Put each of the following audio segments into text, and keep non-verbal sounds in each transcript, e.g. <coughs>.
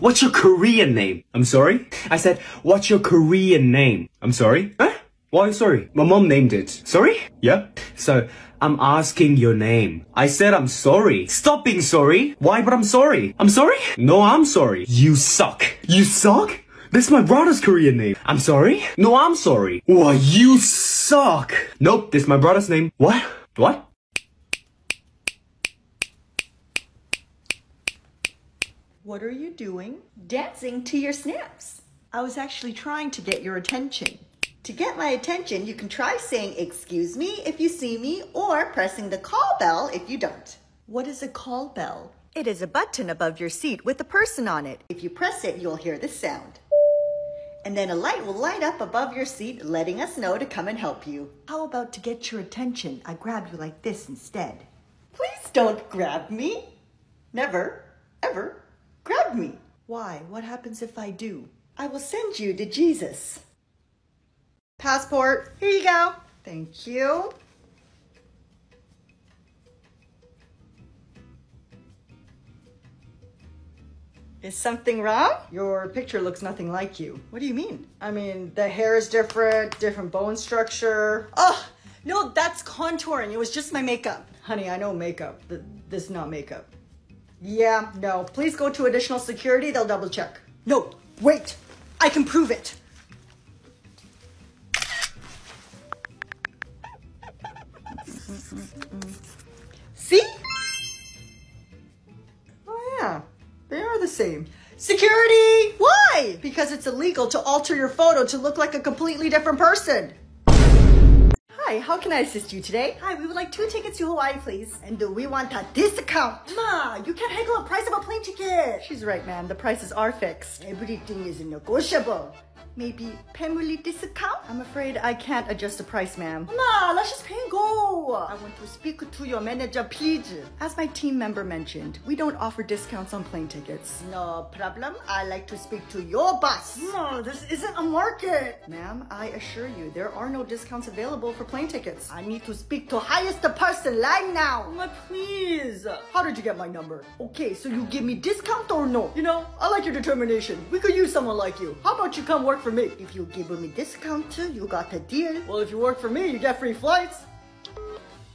what's your Korean name? I'm sorry? I said, what's your Korean name? I'm sorry? Huh? Why sorry? My mom named it. Sorry? Yeah? So, I'm asking your name. I said I'm sorry. Stop being sorry. Why but I'm sorry? I'm sorry? No, I'm sorry. You suck. You suck? That's my brother's Korean name. I'm sorry? No, I'm sorry. Why, you suck. Nope, this is my brother's name. What? What? What are you doing? Dancing to your snaps. I was actually trying to get your attention. To get my attention, you can try saying excuse me if you see me or pressing the call bell if you don't. What is a call bell? It is a button above your seat with a person on it. If you press it, you'll hear this sound. And then a light will light up above your seat, letting us know to come and help you. How about to get your attention, I grab you like this instead? Please don't grab me. Never, ever grab me. Why? What happens if I do? I will send you to Jesus. Passport, here you go. Thank you. Is something wrong? Your picture looks nothing like you. What do you mean? I mean, the hair is different, different bone structure. Oh, no, that's contouring. It was just my makeup. Honey, I know makeup. This is not makeup. Yeah, no. Please go to additional security. They'll double check. No, wait. I can prove it. See? Oh yeah, they are the same. Security! Why? Because it's illegal to alter your photo to look like a completely different person. Hi, how can I assist you today? Hi, we would like two tickets to Hawaii, please. And do we want a discount? Ma, you can't haggle the price of a plane ticket. She's right, ma'am. The prices are fixed. Everything is negotiable. Maybe family discount? I'm afraid I can't adjust the price, ma'am. Ma, let's just pay and go. I want to speak to your manager, please. As my team member mentioned, we don't offer discounts on plane tickets. No problem. I like to speak to your boss. No, this isn't a market. Ma'am, I assure you, there are no discounts available for plane tickets. I need to speak to highest person right now. Ma, please. How did you get my number? Okay, so you give me discount or no? You know, I like your determination. We could use someone like you. How about you come work for me? If you give me discount, you got a deal. Well, if you work for me, you get free flights.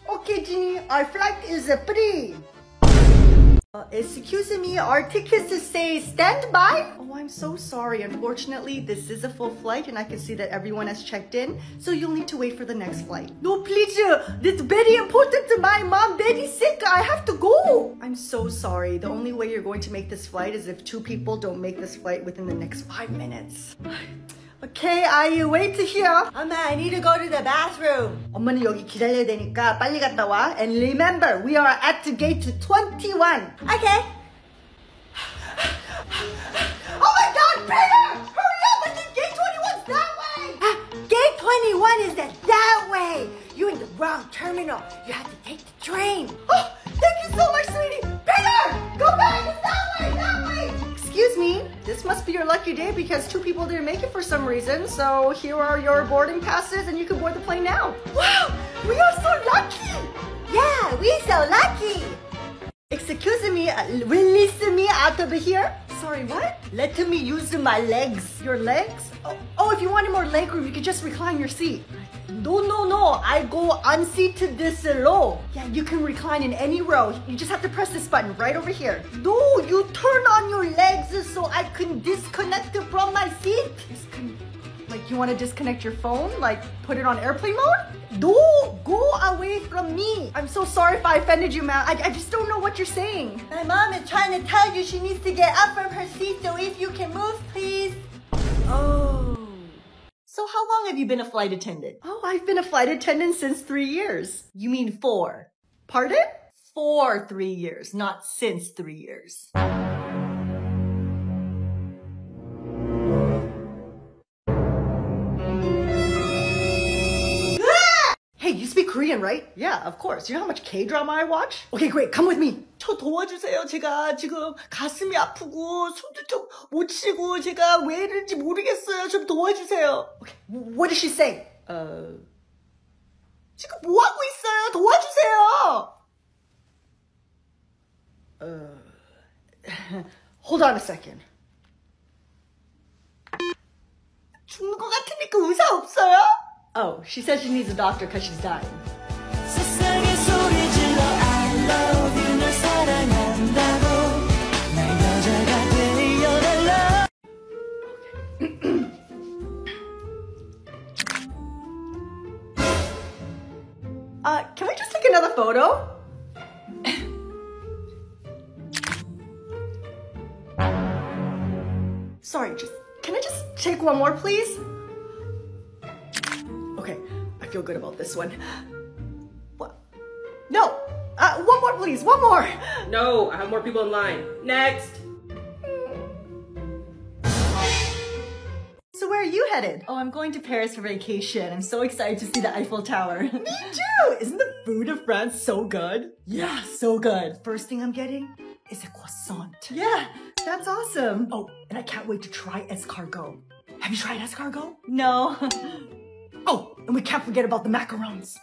Okay, Jeenie, our flight is a free. Uh, excuse me, our tickets to say standby? Oh, I'm so sorry. Unfortunately, this is a full flight and I can see that everyone has checked in, so you'll need to wait for the next flight. No, please, it's very important to my mom, very sick. I have to go. I'm so sorry. The only way you're going to make this flight is if two people don't make this flight within the next five minutes. <sighs> Okay, I wait here. Mama, I need to go to the bathroom. 엄마는 여기 기다려야 되니까 빨리 갔다 와. And remember, we are at gate 21. Okay. oh my god, Peter! Hurry up! I think gate 21's that way! Ah, gate 21 is that, that way. You're in the wrong terminal. You have to take the train. Oh, thank you so much, sweetie. Peter! Go back! It's that way! That way! Excuse me, this must be your lucky day because two people didn't make it for some reason. So here are your boarding passes and you can board the plane now. Wow, we are so lucky. Yeah, we so lucky. Excuse me, release me out of here. Sorry, what? Let me use my legs. Your legs? Oh, oh, if you wanted more leg room, you could just recline your seat. No, no, no. I go unseat this row. Yeah, you can recline in any row. You just have to press this button right over here. No, you turn on your legs so I can disconnect from my seat. Discon like you want to disconnect your phone? Like put it on airplane mode? Do go away from me. I'm so sorry if I offended you, man. I, I just don't know what you're saying. My mom is trying to tell you she needs to get up from her seat, so if you can move, please. Oh. So how long have you been a flight attendant? Oh, I've been a flight attendant since three years. You mean four? Pardon? For three years, not since three years. Korean, right? Yeah, of course. You know how much K-drama I watch? Okay, great. Come with me. 저 도와주세요. 제가 지금 가슴이 아프고 숨도 좀 못 쉬고 제가 왜 이러는지 모르겠어요. 좀 도와주세요. Okay. What did she say? Uh... 지금 뭐 하고 있어요? 도와주세요. Uh... Hold on a second. 죽는 것 같으니까 의사 없어요? Oh, she says she needs a doctor because she's dying. <clears throat> Uh, can we just take another photo? <laughs> Sorry, just, can I just take one more, please? Okay, I feel good about this one. What? No, uh, one more, please, one more. No, I have more people in line. Next. So where are you headed? Oh, I'm going to Paris for vacation. I'm so excited to see the Eiffel Tower. <laughs> Me too! Isn't the food of France so good? Yeah, so good. First thing I'm getting is a croissant. Yeah, that's awesome. Oh, and I can't wait to try escargot. Have you tried escargot? No. <laughs> oh, and we can't forget about the macarons.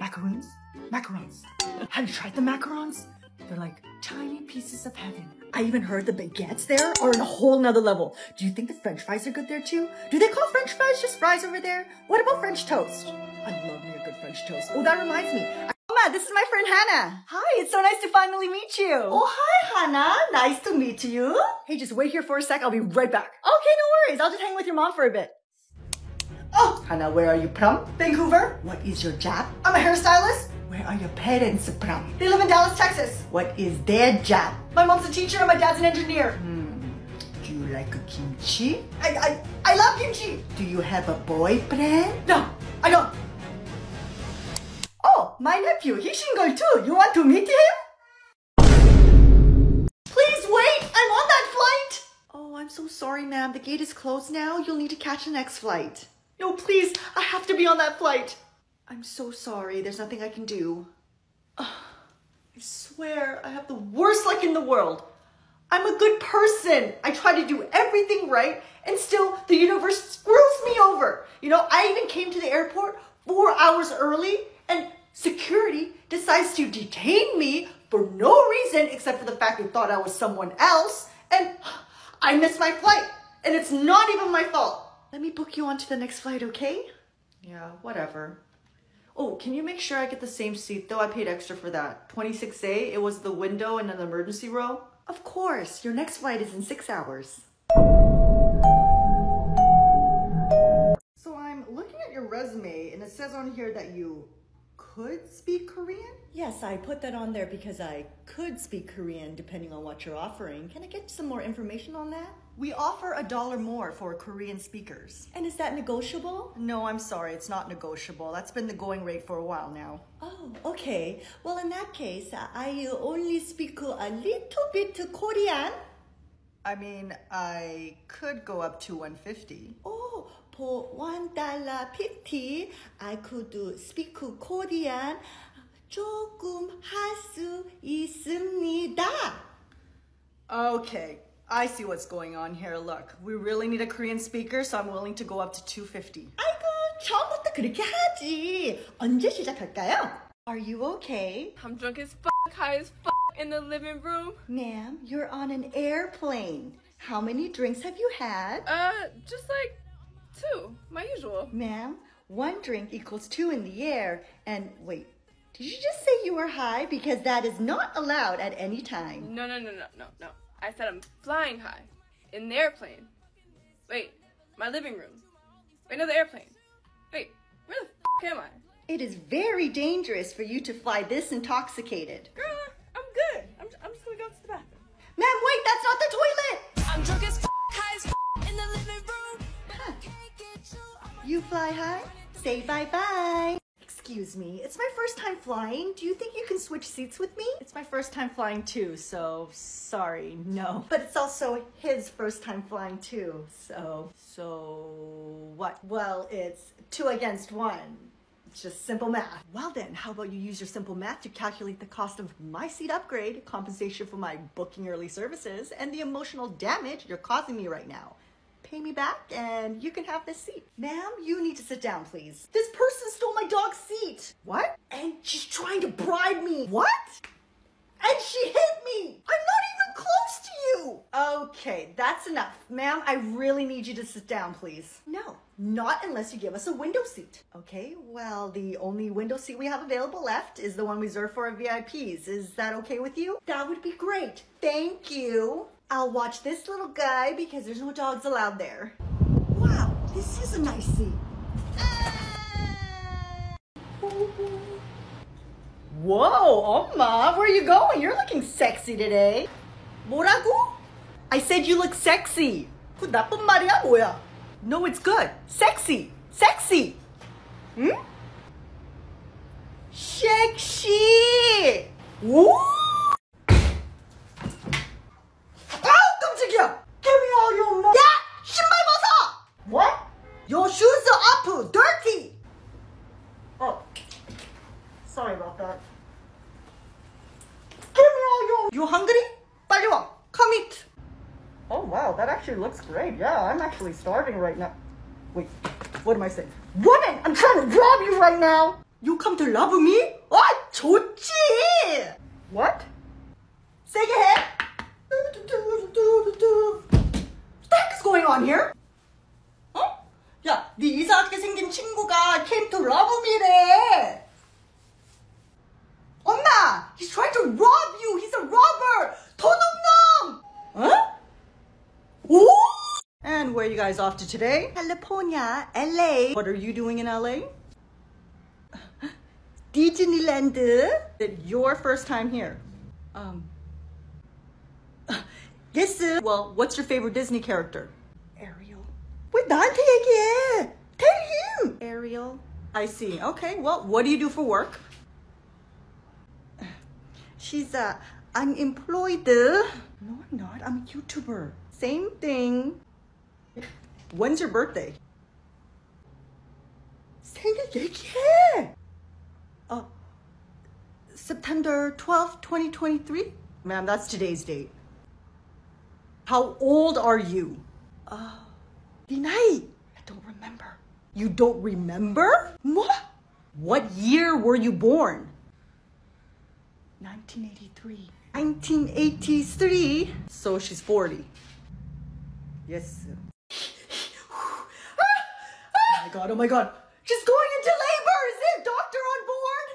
Macaroons? Macarons. Have you tried the macarons? They're like tiny pieces of heaven. I even heard the baguettes there are on a whole nother level. Do you think the french fries are good there too? Do they call french fries just fries over there? What about french toast? I love me a good french toast. Oh, that reminds me. Mama, this is my friend Hannah. Hi, it's so nice to finally meet you. Oh, hi, Hannah. Nice to meet you. Hey, just wait here for a sec. I'll be right back. Okay, no worries. I'll just hang with your mom for a bit. Oh, Hannah, where are you from? Vancouver? What is your job? I'm a hairstylist. Where are your parents from? They live in Dallas, Texas. What is their job? My mom's a teacher and my dad's an engineer. Hmm. Do you like kimchi? I, I, I love kimchi. Do you have a boyfriend? No, I don't. Oh, my nephew, he's single too. You want to meet him? Please wait, I'm on that flight. Oh, I'm so sorry, ma'am. The gate is closed now. You'll need to catch the next flight. No, please, I have to be on that flight. I'm so sorry. There's nothing I can do. I swear, I have the worst luck in the world. I'm a good person. I try to do everything right, and still the universe screws me over. You know, I even came to the airport four hours early, and security decides to detain me for no reason except for the fact they thought I was someone else, and I missed my flight, and it's not even my fault. Let me book you onto the next flight, okay? Yeah, whatever. Oh, can you make sure I get the same seat though? I paid extra for that. 26A, it was the window and an emergency row. Of course. Your next flight is in six hours. So I'm looking at your resume and it says on here that you could speak Korean? Yes, I put that on there because I could speak Korean depending on what you're offering. Can I get some more information on that? We offer a dollar more for Korean speakers. And is that negotiable? No, I'm sorry, it's not negotiable. That's been the going rate for a while now. Oh, okay. Well, in that case, uh, I only speak a little bit Korean. I mean, I could go up to 150. Oh, for one dollar fifty, I could uh, speak Korean. 조금 할 수 있습니다. Okay, I see what's going on here. Look, we really need a Korean speaker, so I'm willing to go up to 250. 아이고, 처음부터 그렇게 하지. 언제 시작할까요? Are you okay? I'm drunk as fuck, high as fuck in the living room. Ma'am, you're on an airplane. How many drinks have you had? Uh, just like two, my usual. Ma'am, one drink equals two in the air. And wait, did you just say you were high? Because that is not allowed at any time. No, no, no, no, no, no. I said I'm flying high in the airplane. Wait, my living room. Wait, no, the airplane. Wait, where the fuck am I? It is very dangerous for you to fly this intoxicated. Girl, I'm good. I'm, I'm just gonna go to the bathroom. Ma'am, wait, that's not the toilet! I'm drunk as fuck, high as fuck in the living room but I can't get you on my You fly high? Say bye bye. Excuse me, it's my first time flying. Do you think you can switch seats with me? It's my first time flying too, so sorry, no. But it's also his first time flying too, so. So, what? Well, it's two against one. It's just simple math. Well then, how about you use your simple math to calculate the cost of my seat upgrade, compensation for my booking early services, and the emotional damage you're causing me right now. Pay me back and you can have this seat. Ma'am, you need to sit down, please. This person stole my dog's seat. What? And she's trying to bribe me. What? And she hit me. I'm not even close to you. Okay, that's enough. Ma'am, I really need you to sit down, please. No, not unless you give us a window seat. Okay, well, the only window seat we have available left is the one reserved for our VIPs. Is that okay with you? That would be great. Thank you. I'll watch this little guy because there's no dogs allowed there. Wow, this is a nice seat. Whoa, Oma, where are you going? You're looking sexy today. 뭐라고? I said you look sexy. 그 나쁜 말이야, 뭐야? No, it's good. Sexy. Sexy. 응? 섹시. Your shoes are up, dirty. Oh. Sorry about that. Give me all your. You hungry? 빨리 와. Come eat. Oh wow, that actually looks great. Yeah, I'm actually starving right now. Wait, what am I saying? Woman, I'm trying to rob you right now. You come to rob me? 아, 좋지. What? 세게 해. What the heck is going on here? 어? 야, 네 이상하게 생긴 친구가 came to rob me래. 엄마! He's trying to rob you! He's a robber! 도둑놈! Huh? Ooh! And where are you guys off to today? California, LA. What are you doing in LA? Disneyland. Is it your first time here? Um. Yes. sir. Well, what's your favorite Disney character? Ariel. 왜 나한테 얘기해? Tell him. Ariel. I see. Okay. Well, what do you do for work? She's uh, unemployed. No, I'm not. I'm a YouTuber. Same thing. When's your birthday? 생일 얘기해. Uh, September 12th, 2023? Ma'am, that's today's date. How old are you? Uh, Dinay, I don't remember. You don't remember? What? What year were you born? 1983. 1983? So she's 40. Yes. oh my god, oh my god. She's going into labor! Is there a doctor on board?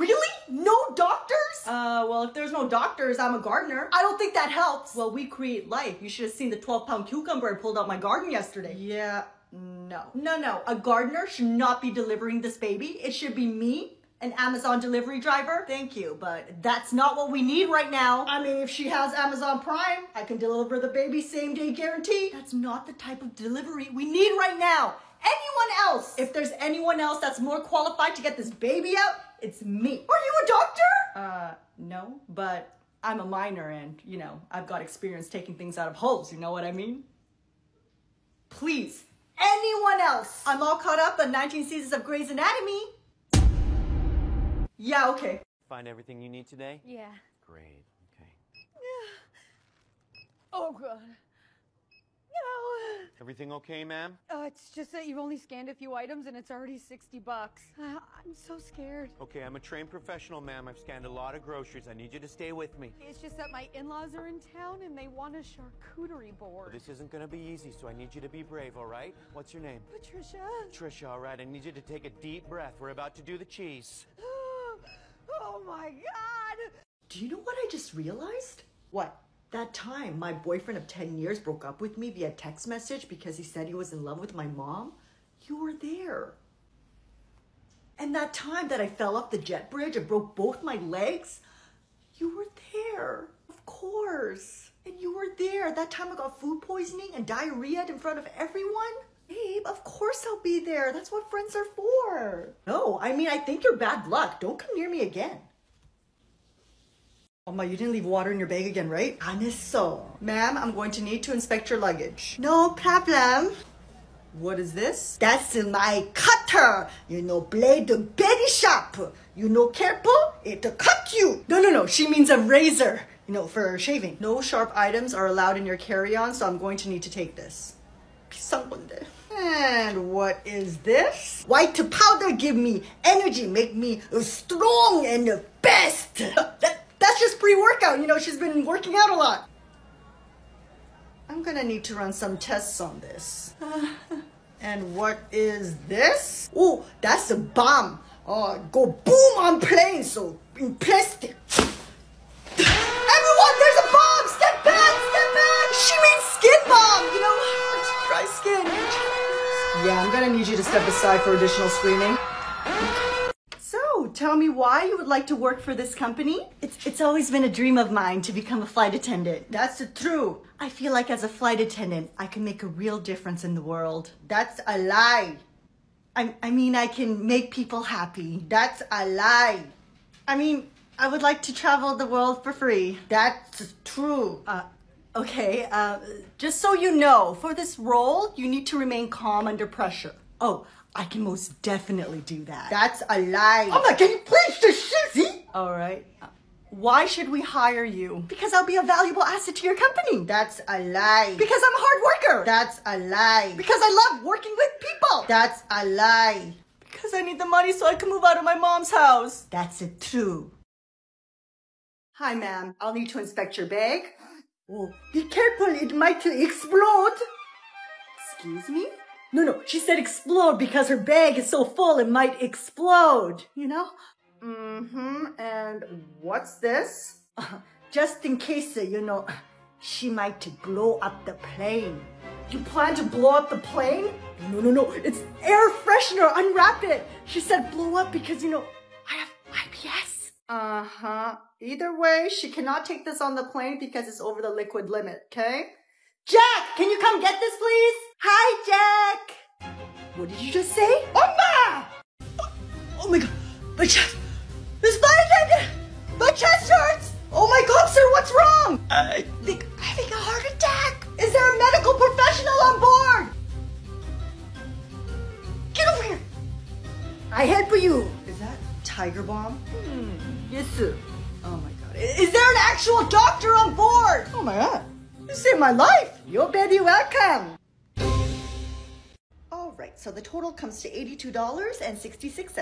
Really? No doctor? Uh, well, if there's no doctors, I'm a gardener. I don't think that helps. Well, we create life. You should have seen the 12 pound cucumber I pulled out my garden yesterday. Yeah, no. No, no. A gardener should not be delivering this baby. It should be me, an Amazon delivery driver. Thank you, but that's not what we need right now. I mean, if she has Amazon Prime, I can deliver the baby same day guarantee. That's not the type of delivery we need right now. Anyone else? If there's anyone else that's more qualified to get this baby out, it's me. Are you a doctor? Uh, no, but I'm a minor and, you know, I've got experience taking things out of holes, you know what I mean? Please, anyone else? I'm all caught up on 19 seasons of Grey's Anatomy. Yeah, okay. Find everything you need today? Yeah. Great. Okay. Yeah. Oh, God. No. Everything okay, ma'am? Uh, it's just that you've only scanned a few items and it's already 60 bucks. Uh, I'm so scared. Okay, I'm a trained professional, ma'am. I've scanned a lot of groceries. I need you to stay with me. It's just that my in-laws are in town and they want a charcuterie board. This isn't gonna be easy, so I need you to be brave, all right? What's your name? Patricia. Trisha, all right? I need you to take a deep breath. We're about to do the cheese. <sighs> oh my God. Do you know what I just realized? What? That time my boyfriend of 10 years broke up with me via text message because he said he was in love with my mom. You were there. And that time that I fell off the jet bridge and broke both my legs, you were there. Of course. And you were there. That time I got food poisoning and diarrhea in front of everyone. Babe, of course I'll be there. That's what friends are for. No, I mean, I think you're bad luck. Don't come near me again. Oh Oma, you didn't leave water in your bag again, right? Anesso. Ma'am, I'm going to need to inspect your luggage. No problem. What is this? That's my cutter. You know, blade very sharp. You know, careful, it'll cut you. No, no, no, she means a razor. You know, for shaving. No sharp items are allowed in your carry-on, so I'm going to need to take this. And what is this? White powder give me energy, make me strong and the best. <laughs> That, that's just pre-workout. You know, she's been working out a lot. I'm gonna need to run some tests on this. <sighs> and what is this? Oh, that's a bomb. Oh, go boom on plane, so in plastic. <gasps> Everyone, there's a bomb! Step back, step back! She means skin bomb, you know? Dry skin. Yeah, I'm gonna need you to step aside for additional screening. Tell me why you would like to work for this company? It's, it's always been a dream of mine to become a flight attendant. That's truth. I feel like as a flight attendant, I can make a real difference in the world. That's a lie. I, I mean, I can make people happy. That's a lie. I mean, I would like to travel the world for free. That's true. Uh, okay, uh, just so you know, for this role, you need to remain calm under pressure. Oh, I can most definitely do that. That's a lie. Oh my, can you please just? See? All right. Why should we hire you? Because I'll be a valuable asset to your company. That's a lie. Because I'm a hard worker. That's a lie. because I love working with people. That's a lie. because I need the money so I can move out of my mom's house. That's it too. Hi, ma'am. I'll need to inspect your bag. Oh, be careful, it might explode. Excuse me? No, no, she said explode because her bag is so full it might explode, you know? Mm-hmm. And what's this? <laughs> Just in case, uh, you know, she might blow up the plane. You plan to blow up the plane? No, no, no, it's Air freshener, unwrap it. She said blow up because, you know, I have IBS. Uh-huh. Either way, she cannot take this on the plane because it's over the liquid limit, okay? Jack, can you come get this, please? Hi, Jack. What did you just say? Oma! Oh, oh my god, my chest! This flight My chest hurts! Oh my god, sir, what's wrong? I think I'm having a heart attack! Is there a medical professional on board? Get over here! I help for you! Is that Tiger Balm? Hmm, yes, sir. Oh my god. Is there an actual doctor on board? Oh my god. You saved my life. You're very welcome! All right, so the total comes to $82.66.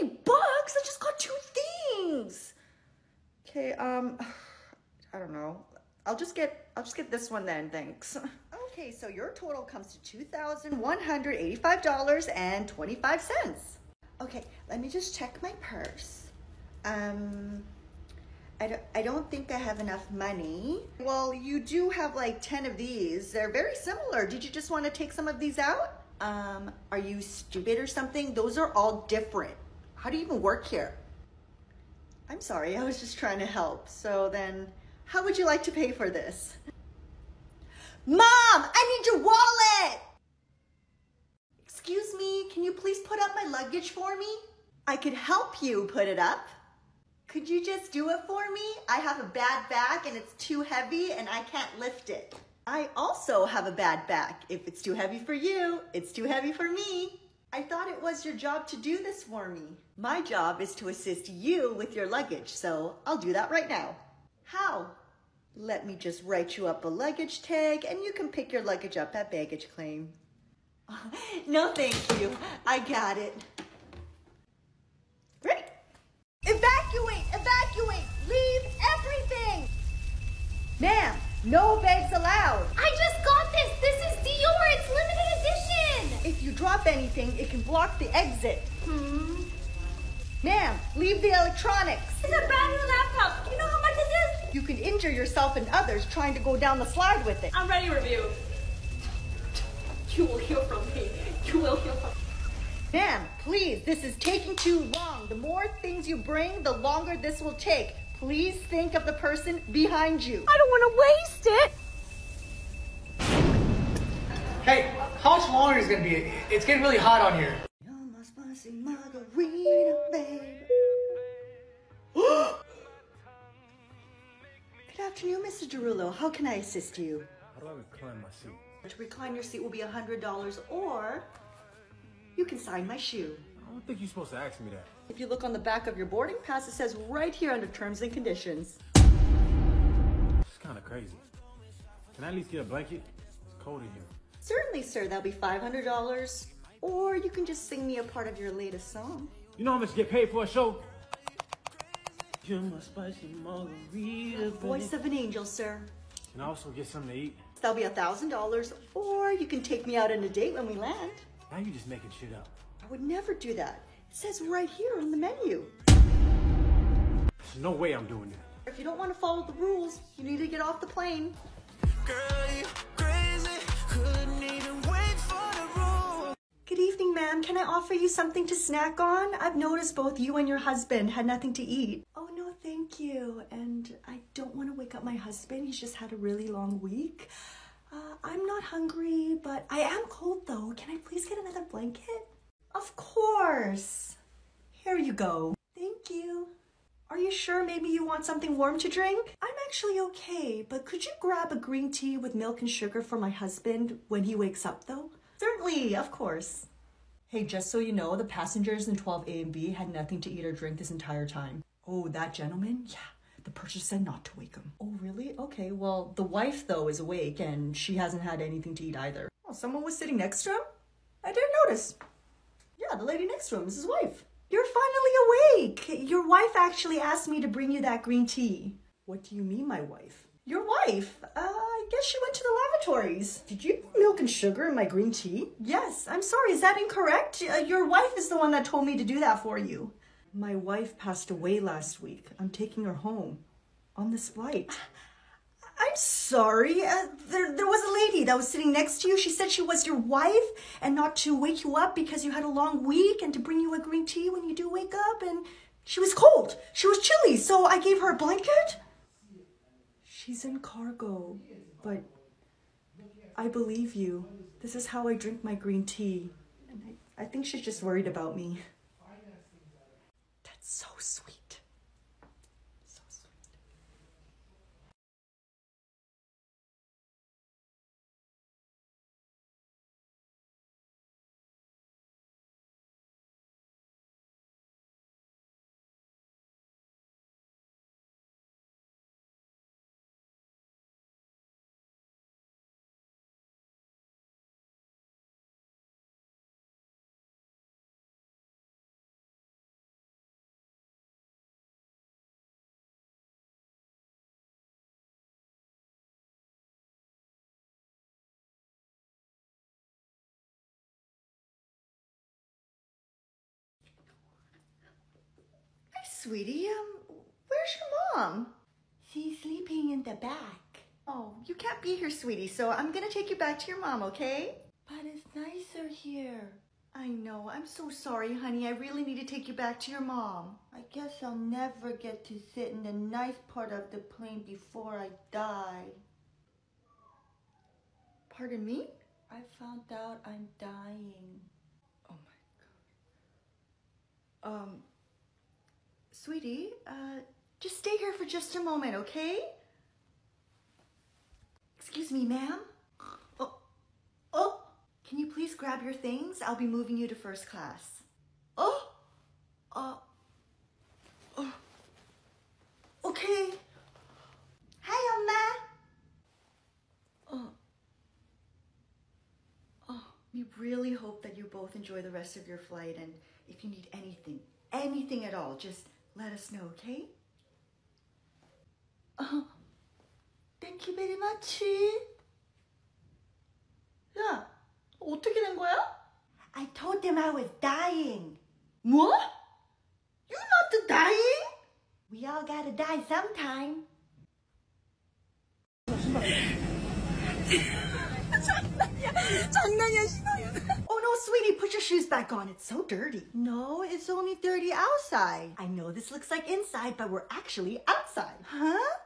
80 bucks? I just got two things. Okay, um <sighs> I don't know. I'll just get I'll just get this one then, thanks. <laughs> Okay, so your total comes to $2,185.25. Okay, let me just check my purse. Um I don't, I don't think I have enough money. Well, you do have like 10 of these. They're very similar. Did you just want to take some of these out? Um, are you stupid or something? Those are all different. How do you even work here? I'm sorry, I was just trying to help. So then, how would you like to pay for this? Mom, I need your wallet! Excuse me, can you please put up my luggage for me? I could help you put it up. Could you just do it for me? I have a bad back and it's too heavy and I can't lift it. I also have a bad back. If it's too heavy for you, it's too heavy for me. I thought it was your job to do this for me. My job is to assist you with your luggage, so I'll do that right now. How? Let me just write you up a luggage tag and you can pick your luggage up at baggage claim. <laughs> no, thank you. I got it. Ma'am, no bags allowed. I just got this. This is Dior. It's limited edition. If you drop anything, it can block the exit. Hmm. Ma'am, leave the electronics. It's a brand new laptop. Do you know how much this is? You can injure yourself and others trying to go down the slide with it. I'm ready review. You will hear from me. You will hear from me. Ma'am, please, this is taking too long. The more things you bring, the longer this will take. Please think of the person behind you. I don't want to waste it. Hey, how much longer is it gonna be? It's getting really hot on here. You're my spicy margarita, baby. <gasps> Good afternoon, Mr. Derulo. How can I assist you? How do I recline my seat? To recline your seat will be $100 or you can sign my shoe. I don't think you're supposed to ask me that. If you look on the back of your boarding pass, it says right here under terms and conditions. It's kind of crazy. Can I at least get a blanket? It's cold in here. Certainly, sir. That'll be $500. Or you can just sing me a part of your latest song. You know how much you get paid for a show? You're my spicy margarita. Voice of an angel, sir. Can I also get something to eat? That'll be $1,000. Or you can take me out on a date when we land. Now you're just making shit up. I would never do that. It says right here on the menu. There's no way I'm doing that. If you don't want to follow the rules, you need to get off the plane. Good evening, ma'am. Can I offer you something to snack on? I've noticed both you and your husband had nothing to eat. Oh, no, thank you. And I don't want to wake up my husband. He's just had a really long week. Uh, I'm not hungry, but I am cold though. Can I please get another blanket? Of course. Here you go. Thank you. Are you sure maybe you want something warm to drink? I'm actually okay, but could you grab a green tea with milk and sugar for my husband when he wakes up though? Certainly, of course. Hey, just so you know, the passengers in 12A and B had nothing to eat or drink this entire time. Oh, that gentleman? Yeah, the purser said not to wake him. Oh, really? Okay, well, the wife, though, is awake and she hasn't had anything to eat either. Oh, someone was sitting next to him? I didn't notice. Yeah, the lady next to him is his wife. You're finally awake! Your wife actually asked me to bring you that green tea. What do you mean, my wife? Your wife? Uh, I guess she went to the lavatories. Did you put milk and sugar in my green tea? Yes, I'm sorry, is that incorrect? Uh, your wife is the one that told me to do that for you. My wife passed away last week. I'm taking her home on this flight. I'm sorry. Uh, there, there was a lady that was sitting next to you. She said she was your wife and not to wake you up because you had a long week and to bring you a green tea when you do wake up. And she was cold. She was chilly, so I gave her a blanket. She's in cargo, but I believe you. This is how I drink my green tea. And I, I think she's just worried about me. That's so sweet. Sweetie. Um, where's your mom? She's sleeping in the back. Oh, you can't be here, sweetie, so I'm gonna take you back to your mom, okay? But it's nicer here. I know. I'm so sorry, honey. I really need to take you back to your mom. I guess I'll never get to sit in the nice part of the plane before I die. Pardon me? I found out I'm dying. Oh my god. Um, Sweetie, uh, just stay here for just a moment, okay? Excuse me, ma'am. Oh, oh, can you please grab your things? I'll be moving you to first class. Oh, uh, oh, okay. Hi, Emma. Oh, oh, we really hope that you both enjoy the rest of your flight, and if you need anything, anything at all, just let us know, okay? Oh, thank you very much. 야, 어떻게 된 거야? I told them I was dying. 뭐? You're not dying? We all gotta die sometime. <laughs> Oh no, sweetie, put your shoes back on. It's so dirty. No, it's only dirty outside. I know this looks like inside, but we're actually outside. Huh?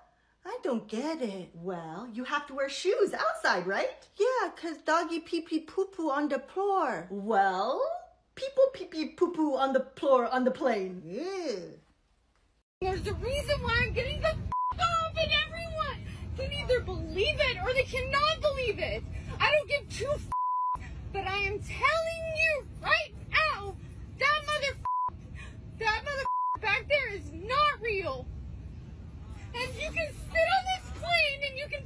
I don't get it. Well, you have to wear shoes outside, right? Yeah, cause doggy pee pee poo poo on the floor. Well, people pee pee poo poo on the floor on the plane. Yeah. There's a reason why I'm getting the f- off, and everyone can either believe it or they cannot believe it. I don't give two f- but I am telling you right now, that mother, that mother back there is not real. And you can sit on this plane and you can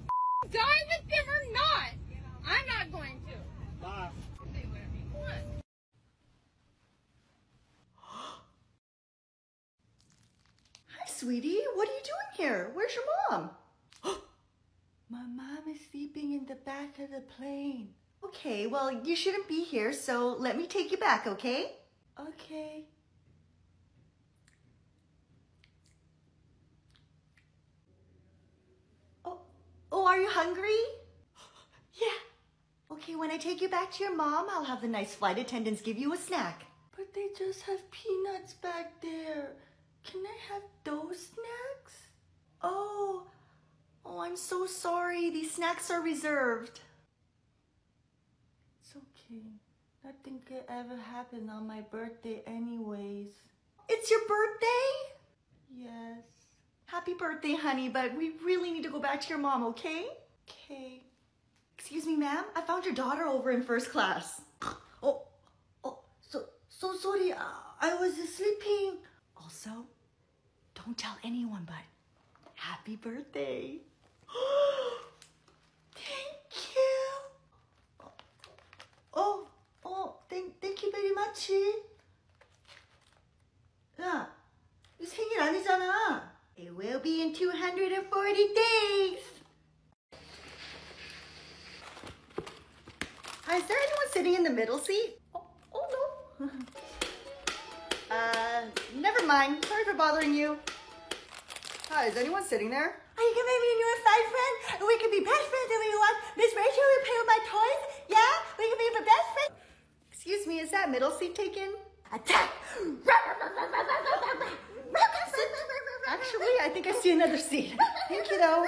die with them or not. I'm not going to. Bye. <gasps> Hi, sweetie. What are you doing here? Where's your mom? <gasps> My mom is sleeping in the back of the plane. Okay, well, you shouldn't be here, so let me take you back, okay? Okay. Oh, oh, are you hungry? <gasps> yeah. Okay, when I take you back to your mom, I'll have the nice flight attendants give you a snack. But they just have peanuts back there. Can I have those snacks? Oh, oh, I'm so sorry. These snacks are reserved. It's okay. Nothing could ever happen on my birthday anyways. It's your birthday? Yes. Happy birthday, honey, but we really need to go back to your mom, okay? Okay. Excuse me, ma'am. I found your daughter over in first class. Oh, oh, so, so sorry. I, I was sleeping. Also, don't tell anyone, but happy birthday. <gasps> <gasps> <gasps> 240 days. Hi, is there anyone sitting in the middle seat? Oh, oh no. <laughs> uh, never mind. Sorry for bothering you. Hi, is anyone sitting there? Are you gonna be your side friend? We can be best friends if we want. Miss Rachel will play with my toys. Yeah, we can be the best friends. Excuse me, is that middle seat taken? Attack! <laughs> Actually, I think I see another seat. <laughs> Thank you, though.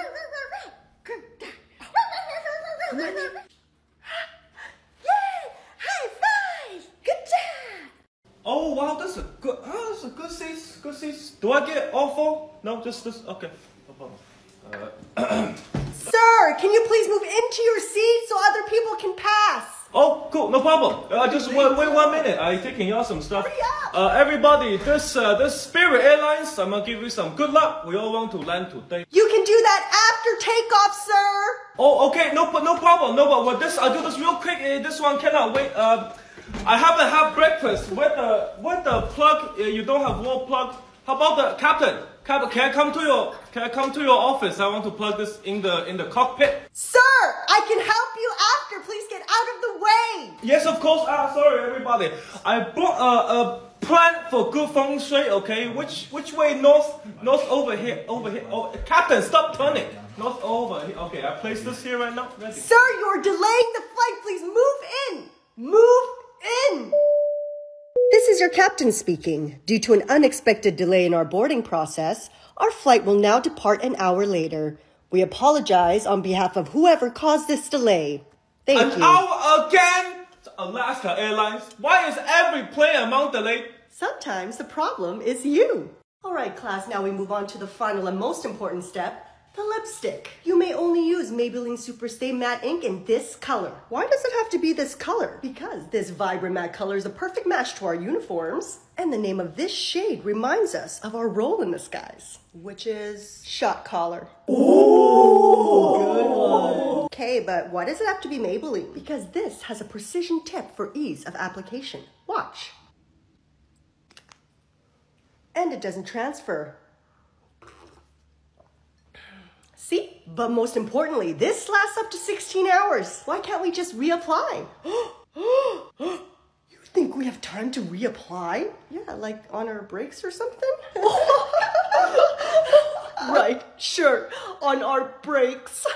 Yay! High five! Good job! Oh wow, that's a good. Oh, that's a good seat. Good seat. Do I get all four? No, just this. Okay. Uh, <clears throat> Sir, can you please move into your seat so other people can pass? Oh, cool. No problem. Uh, just wait, wait one minute. I taking out some stuff. Uh, everybody, this uh, this Spirit Airlines. I'm gonna give you some good luck. We all want to land today. You can do that after takeoff, sir. Oh, okay. No, no problem. No. Well, this I'll do this real quick. Uh, this one cannot wait. Uh, I haven't had breakfast. With the with the plug, uh, you don't have wall plug. How about the captain? Captain, can I come to your can I come to your office? I want to plug this in the in the cockpit. Sir, I can help you after. Please get out of the way. Yes, of course. Ah, sorry, everybody. I brought a, a plan for good feng shui. Okay, which which way? North, north over here, over here. Oh, Captain, stop turning. North over here. Okay, I place this here right now. Ready. Sir, you're delaying the flight. Please move in. Move in. This is your captain speaking. Due to an unexpected delay in our boarding process, our flight will now depart an hour later. We apologize on behalf of whoever caused this delay. Thank An you. hour again. Alaska Airlines. Why is every plane amount delayed? Sometimes the problem is you. All right, class, now we move on to the final and most important step the lipstick. You may only use Maybelline Superstay Matte Ink in this color. Why does it have to be this color? Because this vibrant matte color is a perfect match to our uniforms. And the name of this shade reminds us of our role in the skies, which is shot collar. Ooh, good one. Okay, but why does it have to be Maybelline? Because this has a precision tip for ease of application. Watch. And it doesn't transfer. See? But most importantly, this lasts up to 16 hours. Why can't we just reapply? <gasps> you think we have time to reapply? Yeah, like on our breaks or something? <laughs> right, sure, on our breaks.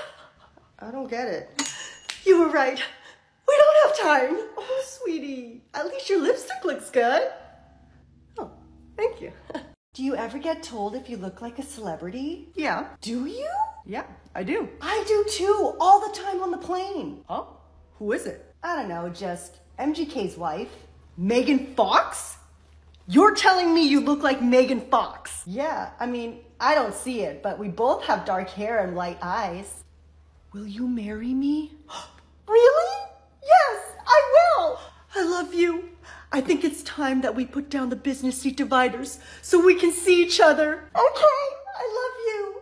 I don't get it. You were right. We don't have time. Oh, sweetie, at least your lipstick looks good. Oh, thank you. <laughs> Do you ever get told if you look like a celebrity? Yeah. Do you? Yeah, I do. I do too, all the time on the plane. Oh, who is it? I don't know, just MGK's wife. Megan Fox? You're telling me you look like Megan Fox? Yeah, I mean, I don't see it, but we both have dark hair and light eyes. Will you marry me? <gasps> really? Yes, I will. I love you. I think it's time that we put down the business seat dividers so we can see each other. Okay, I love you.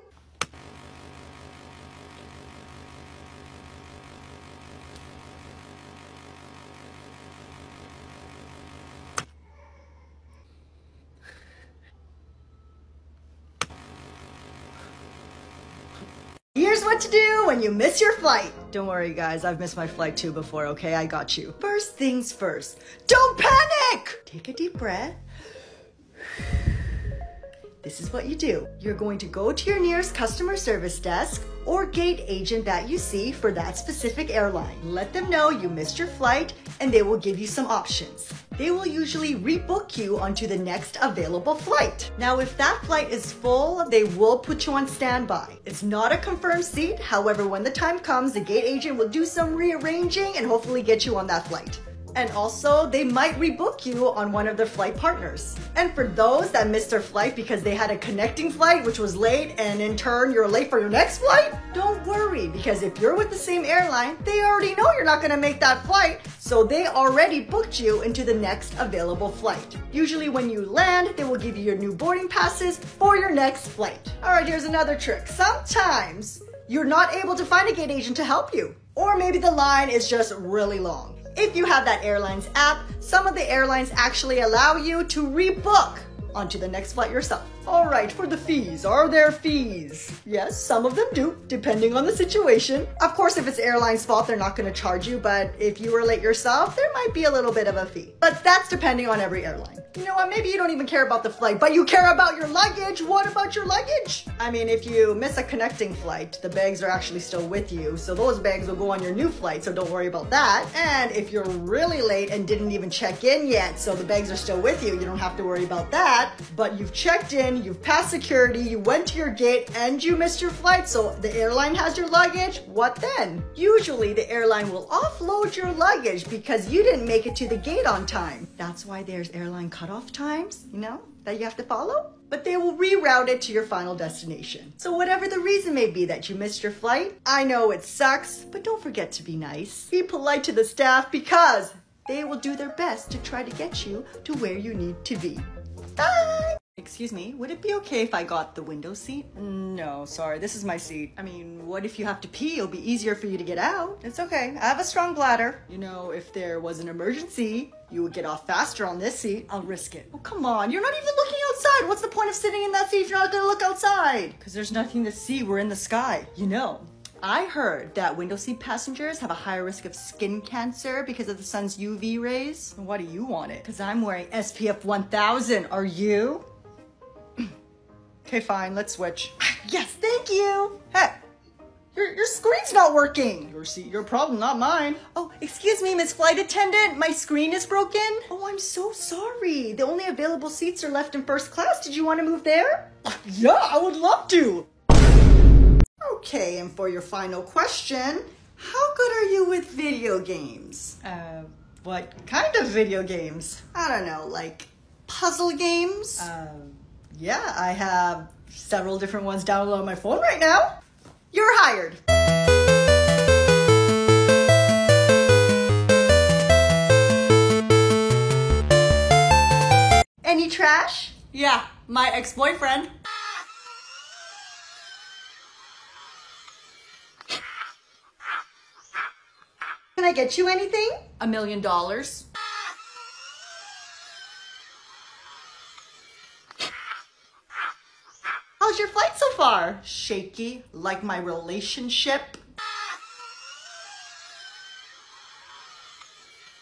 Here's what to do when you miss your flight. Don't worry, guys. I've missed my flight too before, okay? I got you. First things first. Don't panic! Take a deep breath. This is what you do. You're going to go to your nearest customer service desk or gate agent that you see for that specific airline. Let them know you missed your flight and they will give you some options. They will usually rebook you onto the next available flight. Now, if that flight is full, they will put you on standby. It's not a confirmed seat. However, when the time comes, the gate agent will do some rearranging and hopefully get you on that flight. And also, they might rebook you on one of their flight partners. And for those that missed their flight because they had a connecting flight which was late and in turn you're late for your next flight, don't worry because if you're with the same airline, they already know you're not gonna make that flight, so they already booked you into the next available flight. Usually when you land, they will give you your new boarding passes for your next flight. All right, here's another trick. Sometimes you're not able to find a gate agent to help you. Or maybe the line is just really long. If you have that airline's app, some of the airlines actually allow you to rebook onto the next flight yourself. All right, for the fees, are there fees? Yes, some of them do, depending on the situation. Of course, if it's airline's fault, they're not gonna charge you, but if you were late yourself, there might be a little bit of a fee. But that's depending on every airline. You know what, maybe you don't even care about the flight, but you care about your luggage. What about your luggage? I mean, if you miss a connecting flight, the bags are actually still with you, so those bags will go on your new flight, so don't worry about that. And if you're really late and didn't even check in yet, so the bags are still with you, you don't have to worry about that. But you've checked in, you've passed security, you went to your gate, and you missed your flight, so the airline has your luggage. What then? Usually, the airline will offload your luggage because you didn't make it to the gate on time. That's why there's airline cutoff times, you know, that you have to follow. But they will reroute it to your final destination. So, whatever the reason may be that you missed your flight, I know it sucks, but don't forget to be nice. Be polite to the staff because they will do their best to try to get you to where you need to be. Bye! Excuse me, would it be okay if I got the window seat? No, sorry, this is my seat. I mean, what if you have to pee? It'll be easier for you to get out. It's okay, I have a strong bladder. You know, if there was an emergency, you would get off faster on this seat. I'll risk it. Oh, come on, you're not even looking outside. What's the point of sitting in that seat if you're not gonna look outside? Because there's nothing to see, we're in the sky. You know, I heard that window seat passengers have a higher risk of skin cancer because of the sun's UV rays. Why do you want it? Because I'm wearing SPF 1000. Are you? Okay, fine, let's switch. <laughs> yes, thank you. Hey, your, your screen's not working. Your seat, your problem, not mine. Oh, excuse me, Miss Flight Attendant. My screen is broken. Oh, I'm so sorry. The only available seats are left in first class. Did you want to move there? <laughs> yeah, I would love to. Okay, and for your final question, how good are you with video games? Uh, what kind of video games? I don't know, like puzzle games? Um, yeah, I have several different ones downloaded on my phone right now. You're hired. Any trash? Yeah, my ex-boyfriend. Can I get you anything? A million dollars. How's your flight so far? Shaky, like my relationship.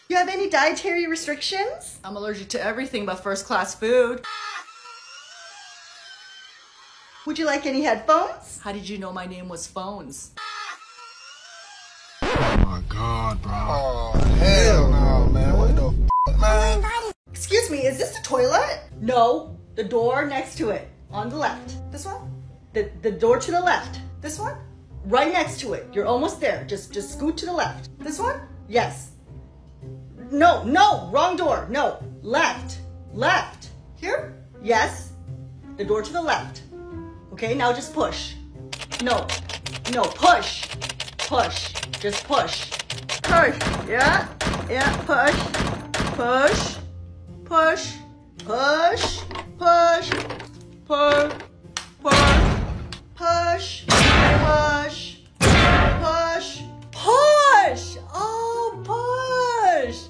You have any dietary restrictions? I'm allergic to everything but first class food. Would you like any headphones? How did you know my name was Phones? Oh my god, bro. Oh, hell no, man. What the f, man? Excuse me, is this the toilet? No, the door next to it. On the left. This one? The, the door to the left. This one? Right next to it. You're almost there. Just just scoot to the left. This one? Yes. No, no, wrong door. No. Left. Left. Here? Yes. The door to the left. Okay, now just push. No. No, push. Push. Just push. Push. Yeah. Yeah, push. Push. Push. Push. Push. Push. Push. Push. Push. Push. Push. push. Oh, push.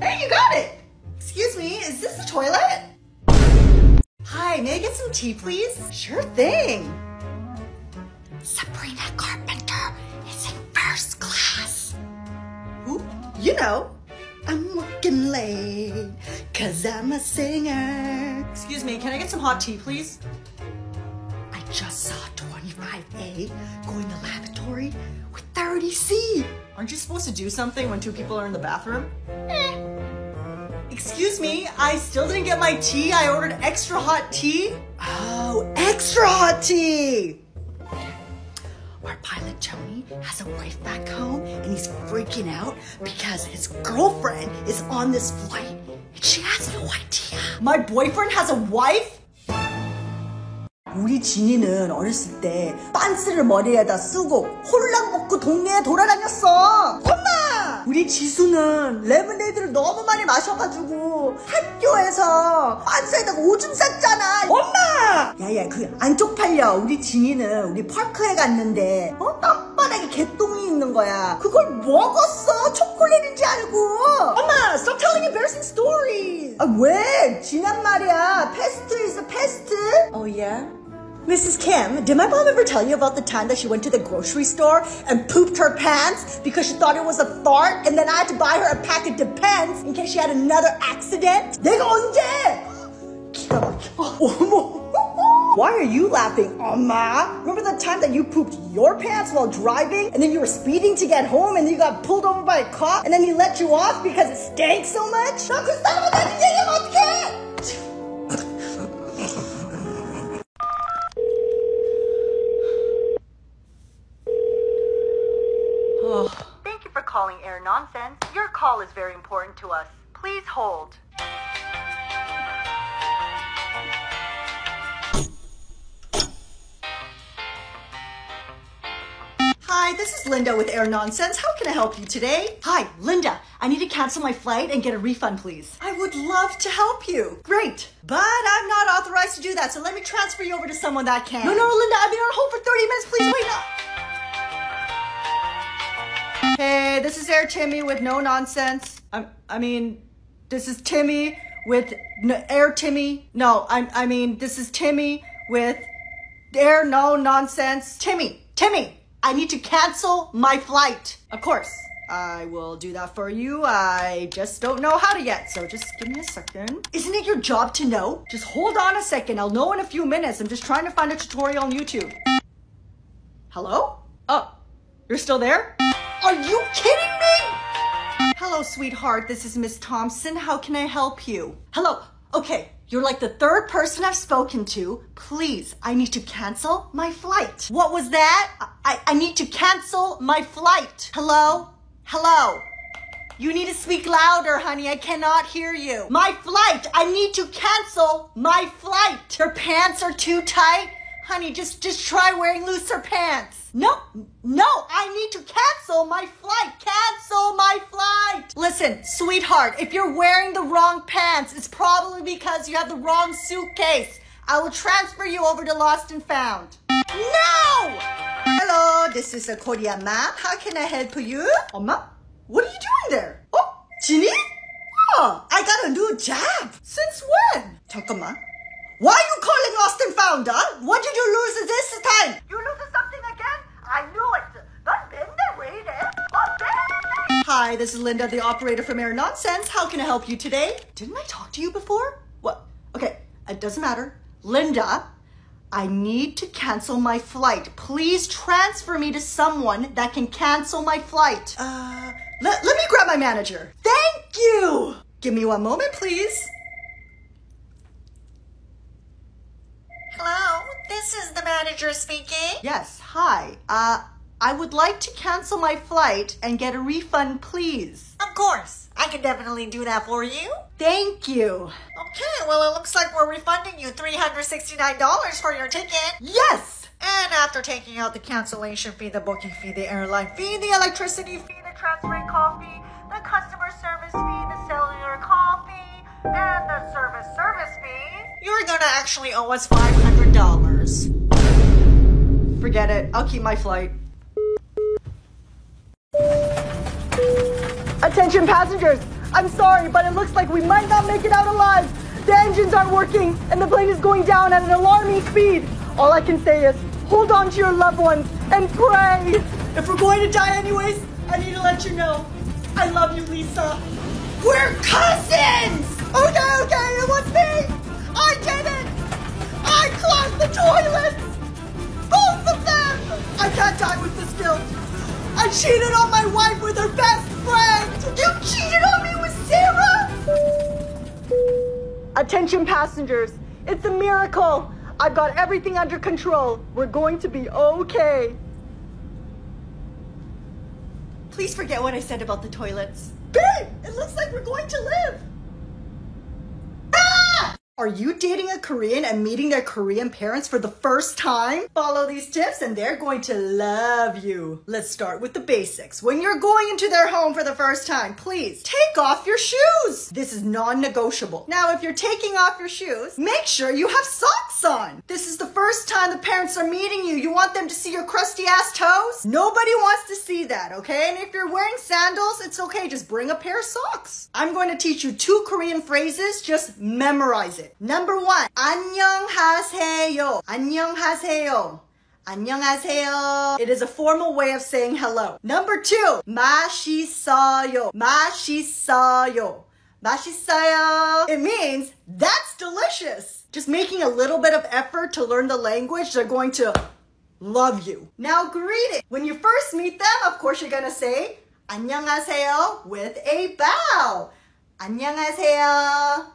Hey, you got it. Excuse me, is this the toilet? Hi, may I get some tea, please? Sure thing. Sabrina Carpenter is in first class. Who? You know, I'm working late because I'm a singer. Excuse me, can I get some hot tea, please? I just saw 25A go in the lavatory with 30C. Aren't you supposed to do something when two people are in the bathroom? Eh. Excuse me, I still didn't get my tea. I ordered extra hot tea. Oh, extra hot tea! Our pilot Tony has a wife back home and he's freaking out because his girlfriend is on this flight and she has no idea. My boyfriend has a wife? 우리 진이는 어렸을 때 빤스를 머리에다 쓰고 홀랑 먹고 동네에 돌아다녔어. 엄마! 우리 지수는 레모네이드를 너무 많이 마셔가지고 학교에서 빤스에다가 오줌 쌌잖아. 엄마! 야야 그 안 쪽 팔려. 우리 진이는 우리 파크에 갔는데 어? 땅바닥에 개똥이 있는 거야. 그걸 먹었어. 초콜릿인지 알고. 엄마, stop telling embarrassing stories. 아 왜? 지난 말이야. Past is the past. Oh yeah? Mrs. Kim, did my mom ever tell you about the time that she went to the grocery store and pooped her pants because she thought it was a fart and then I had to buy her a pack of Depends in case she had another accident? 내가 언제? 기가 막혀. 어머. <laughs> Why are you laughing, 엄마? Remember the time that you pooped your pants while driving and then you were speeding to get home and then you got pulled over by a cop and then he let you off because it stank so much? 나그 사람한테 얘기하면 어떡해? Calling Air Nonsense. Your call is very important to us. Please hold. Hi, this is Linda with Air Nonsense. How can I help you today? Hi, Linda. I need to cancel my flight and get a refund, please. I would love to help you. Great. But I'm not authorized to do that, so let me transfer you over to someone that can. No, no, Linda, I've been on hold for 30 minutes. Please wait up. Hey, this is Air Timmy with no nonsense. I, I mean, this is Timmy with Air Timmy. No, I, I mean, this is Timmy with Air No Nonsense. Timmy, Timmy, I need to cancel my flight. Of course, I will do that for you. I just don't know how to yet, so just give me a second. Isn't it your job to know? Just hold on a second. I'll know in a few minutes. I'm just trying to find a tutorial on YouTube. Hello? Oh, you're still there? Are you kidding me? Hello, sweetheart. This is Miss Thompson. How can I help you? Hello. Okay, you're like the third person I've spoken to. Please, I need to cancel my flight. What was that? I, I need to cancel my flight. Hello? Hello? You need to speak louder, honey. I cannot hear you. My flight. I need to cancel my flight. Your pants are too tight. Honey, just just try wearing looser pants. No, no, I need to cancel my flight. Cancel my flight. Listen, sweetheart, if you're wearing the wrong pants, it's probably because you have the wrong suitcase. I will transfer you over to Lost and Found. No! Hello, this is a Korean map. How can I help you? Oh, Mom, what are you doing there? Oh, Jeenie? Oh, I got a new job. Since when? 잠깐만. Why are you calling Lost and Found, huh? What did you lose this time? You lose something again? I knew it. Hi, this is Linda, the operator from Air Nonsense. How can I help you today? Didn't I talk to you before? What? Okay, it doesn't matter. Linda, I need to cancel my flight. Please transfer me to someone that can cancel my flight. Uh, let, let me grab my manager. Thank you! Give me one moment, please. Hello, this is the manager speaking. Yes, hi. Uh, I would like to cancel my flight and get a refund, please. Of course, I can definitely do that for you. Thank you. Okay, well, it looks like we're refunding you $369 for your ticket. Yes! And after taking out the cancellation fee, the booking fee, the airline fee, the electricity fee, the transferring call fee, the customer service fee, the cellular call fee, and the service service fee, you're gonna actually owe us $500. Forget it. I'll keep my flight. Attention passengers! I'm sorry, but it looks like we might not make it out alive. The engines aren't working, and the plane is going down at an alarming speed. All I can say is hold on to your loved ones and pray. If we're going to die anyways, I need to let you know. I love you, Lisa. We're cousins! Oh, okay, okay, it was me! I did it! I clogged the toilets! Both of them! I can't die with this guilt. I cheated on my wife with her best friend! You cheated on me with Sarah! Attention passengers, it's a miracle! I've got everything under control. We're going to be okay. Please forget what I said about the toilets. Babe, it looks like we're going to live. Are you dating a Korean and meeting their Korean parents for the first time? Follow these tips and they're going to love you. Let's start with the basics. When you're going into their home for the first time, please take off your shoes. This is non-negotiable. Now, if you're taking off your shoes, make sure you have socks on. This is the first time the parents are meeting you. You want them to see your crusty ass toes? Nobody wants to see that, okay? And if you're wearing sandals, it's okay. Just bring a pair of socks. I'm going to teach you two Korean phrases. Just memorize it Number one, 안녕하세요. 안녕하세요. 안녕하세요. It is a formal way of saying hello. Number two, 맛있어요. 맛있어요. 맛있어요. It means that's delicious. Just making a little bit of effort to learn the language, they're going to love you. Now greet it. When you first meet them, of course you're gonna say 안녕하세요 with a bow. 안녕하세요.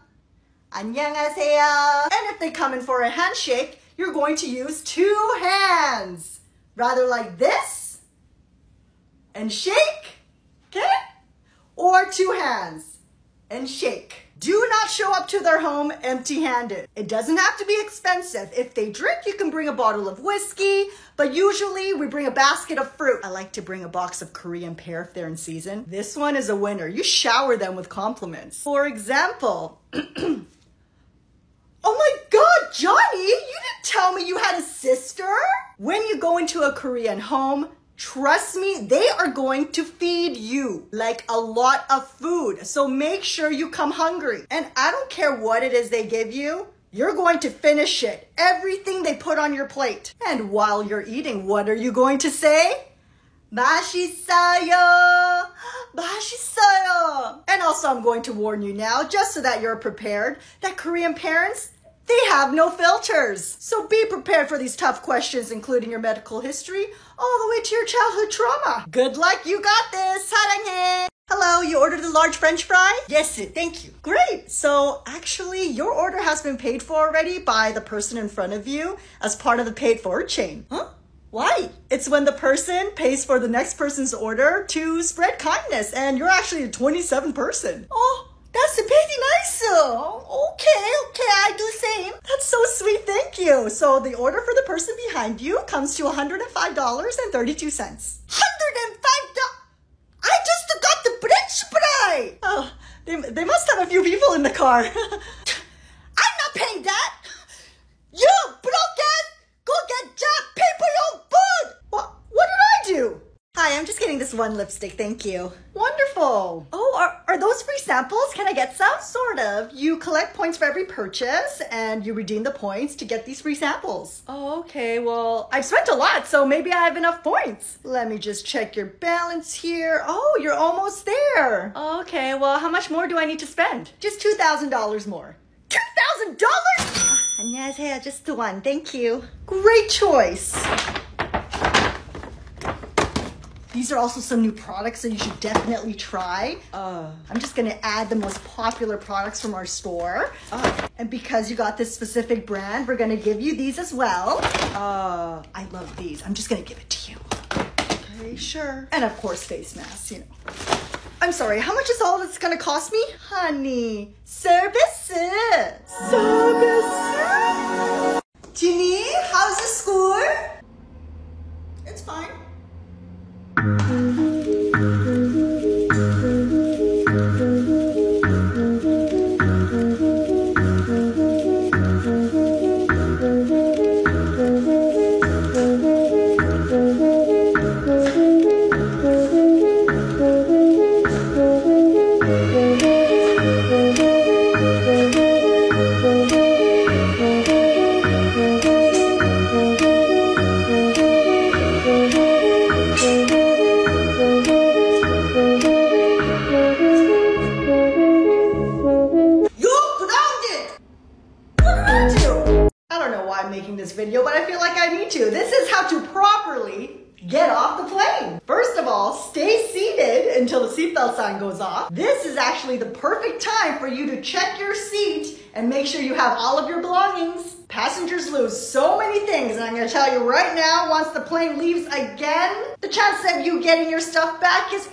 안녕하세요. And if they come in for a handshake, you're going to use two hands. Rather like this and shake, okay? Or two hands and shake. Do not show up to their home empty handed. It doesn't have to be expensive. If they drink, you can bring a bottle of whiskey, but usually we bring a basket of fruit. I like to bring a box of Korean pear if they're in season. This one is a winner. You shower them with compliments. For example, <clears throat> Oh my God, Johnny, you didn't tell me you had a sister. When you go into a Korean home, Trust me, they are going to feed you like a lot of food. So make sure you come hungry. And I don't care what it is they give you, you're going to finish it. Everything they put on your plate. And while you're eating, what are you going to say? Mashisayo! <gasps> 맛있어요. And also I'm going to warn you now, just so that you're prepared, that Korean parents, they have no filters. So be prepared for these tough questions, including your medical history, all the way to your childhood trauma. Good luck, you got this. 사랑해. Hello, you ordered a large french fry? Yes, thank you. Great. So actually, your order has been paid for already by the person in front of you as part of the paid forward chain. Huh? Why? It's when the person pays for the next person's order to spread kindness, and you're actually a 27 person. Oh, that's very nice. Uh. Okay, okay, I do the same. That's so sweet, thank you. So the order for the person behind you comes to $105.32. $105? I just got the French fry. Oh, they, they must have a few people in the car. <laughs> I'm not paying that. You! Go get pay for your food! What, what did I do? Hi, I'm just getting this one lipstick, thank you. Wonderful. Oh, are, are those free samples? Can I get some? Sort of. You collect points for every purchase and you redeem the points to get these free samples. Oh, okay. Well, I've spent a lot, so maybe I have enough points. Let me just check your balance here. Oh, you're almost there. Okay, well, how much more do I need to spend? Just $2,000 more. $2,000? 안녕하세요. Just the one. Thank you. Great choice. These are also some new products that you should definitely try. Uh, I'm just gonna add the most popular products from our store. Uh, and because you got this specific brand, we're gonna give you these as well. Uh, I love these. I'm just gonna give it to you. Okay, sure. And of course, face masks, you know. I'm sorry, how much is all this gonna cost me? Honey, services. Services. Jeenie, how's the school? It's fine. Right now, once the plane leaves again, the chance of you getting your stuff back is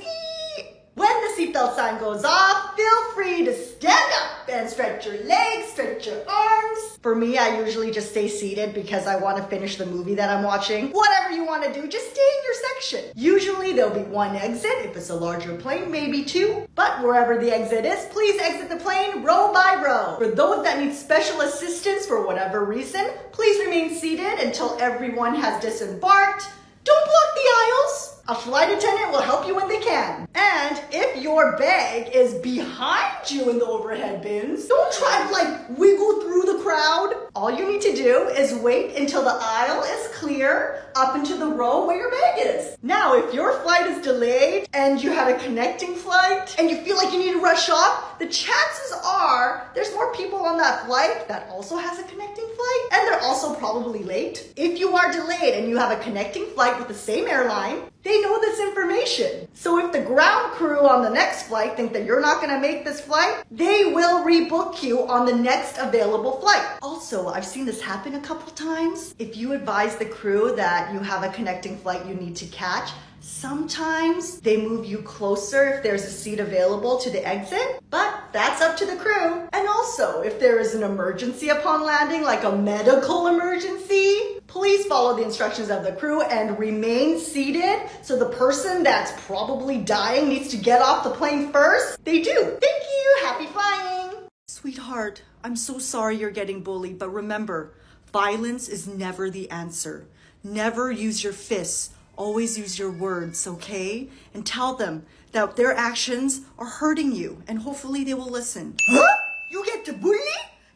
when the seatbelt sign goes off, feel free to stand up and stretch your legs, stretch your arms. For me, I usually just stay seated because I want to finish the movie that I'm watching. Whatever you want to do, just stay in your section. Usually there'll be one exit. If it's a larger plane, maybe two. But wherever the exit is, please exit the plane row by row. For those that need special assistance for whatever reason, please remain seated until everyone has disembarked. Don't block the aisles. A flight attendant will help you when they can. And if your bag is behind you in the overhead bins, don't try to like wiggle through the crowd. All you need to do is wait until the aisle is clear up into the row where your bag is. Now, if your flight is delayed and you have a connecting flight and you feel like you need to rush off, the chances are there's more people on that flight that also has a connecting flight and they're also probably late. If you are delayed and you have a connecting flight with the same airline, they know this information. So if the ground crew on the next flight think that you're not gonna make this flight, they will rebook you on the next available flight. Also, I've seen this happen a couple times. If you advise the crew that you have a connecting flight you need to catch, Sometimes they move you closer if there's a seat available to the exit, but that's up to the crew. And also, if there is an emergency upon landing, like a medical emergency, please follow the instructions of the crew and remain seated so the person that's probably dying needs to get off the plane first. They do. Thank you. Happy flying. Sweetheart, I'm so sorry you're getting bullied, but remember, violence is never the answer. Never use your fists Always use your words, okay? And tell them that their actions are hurting you, and hopefully they will listen. Huh? You get to bully?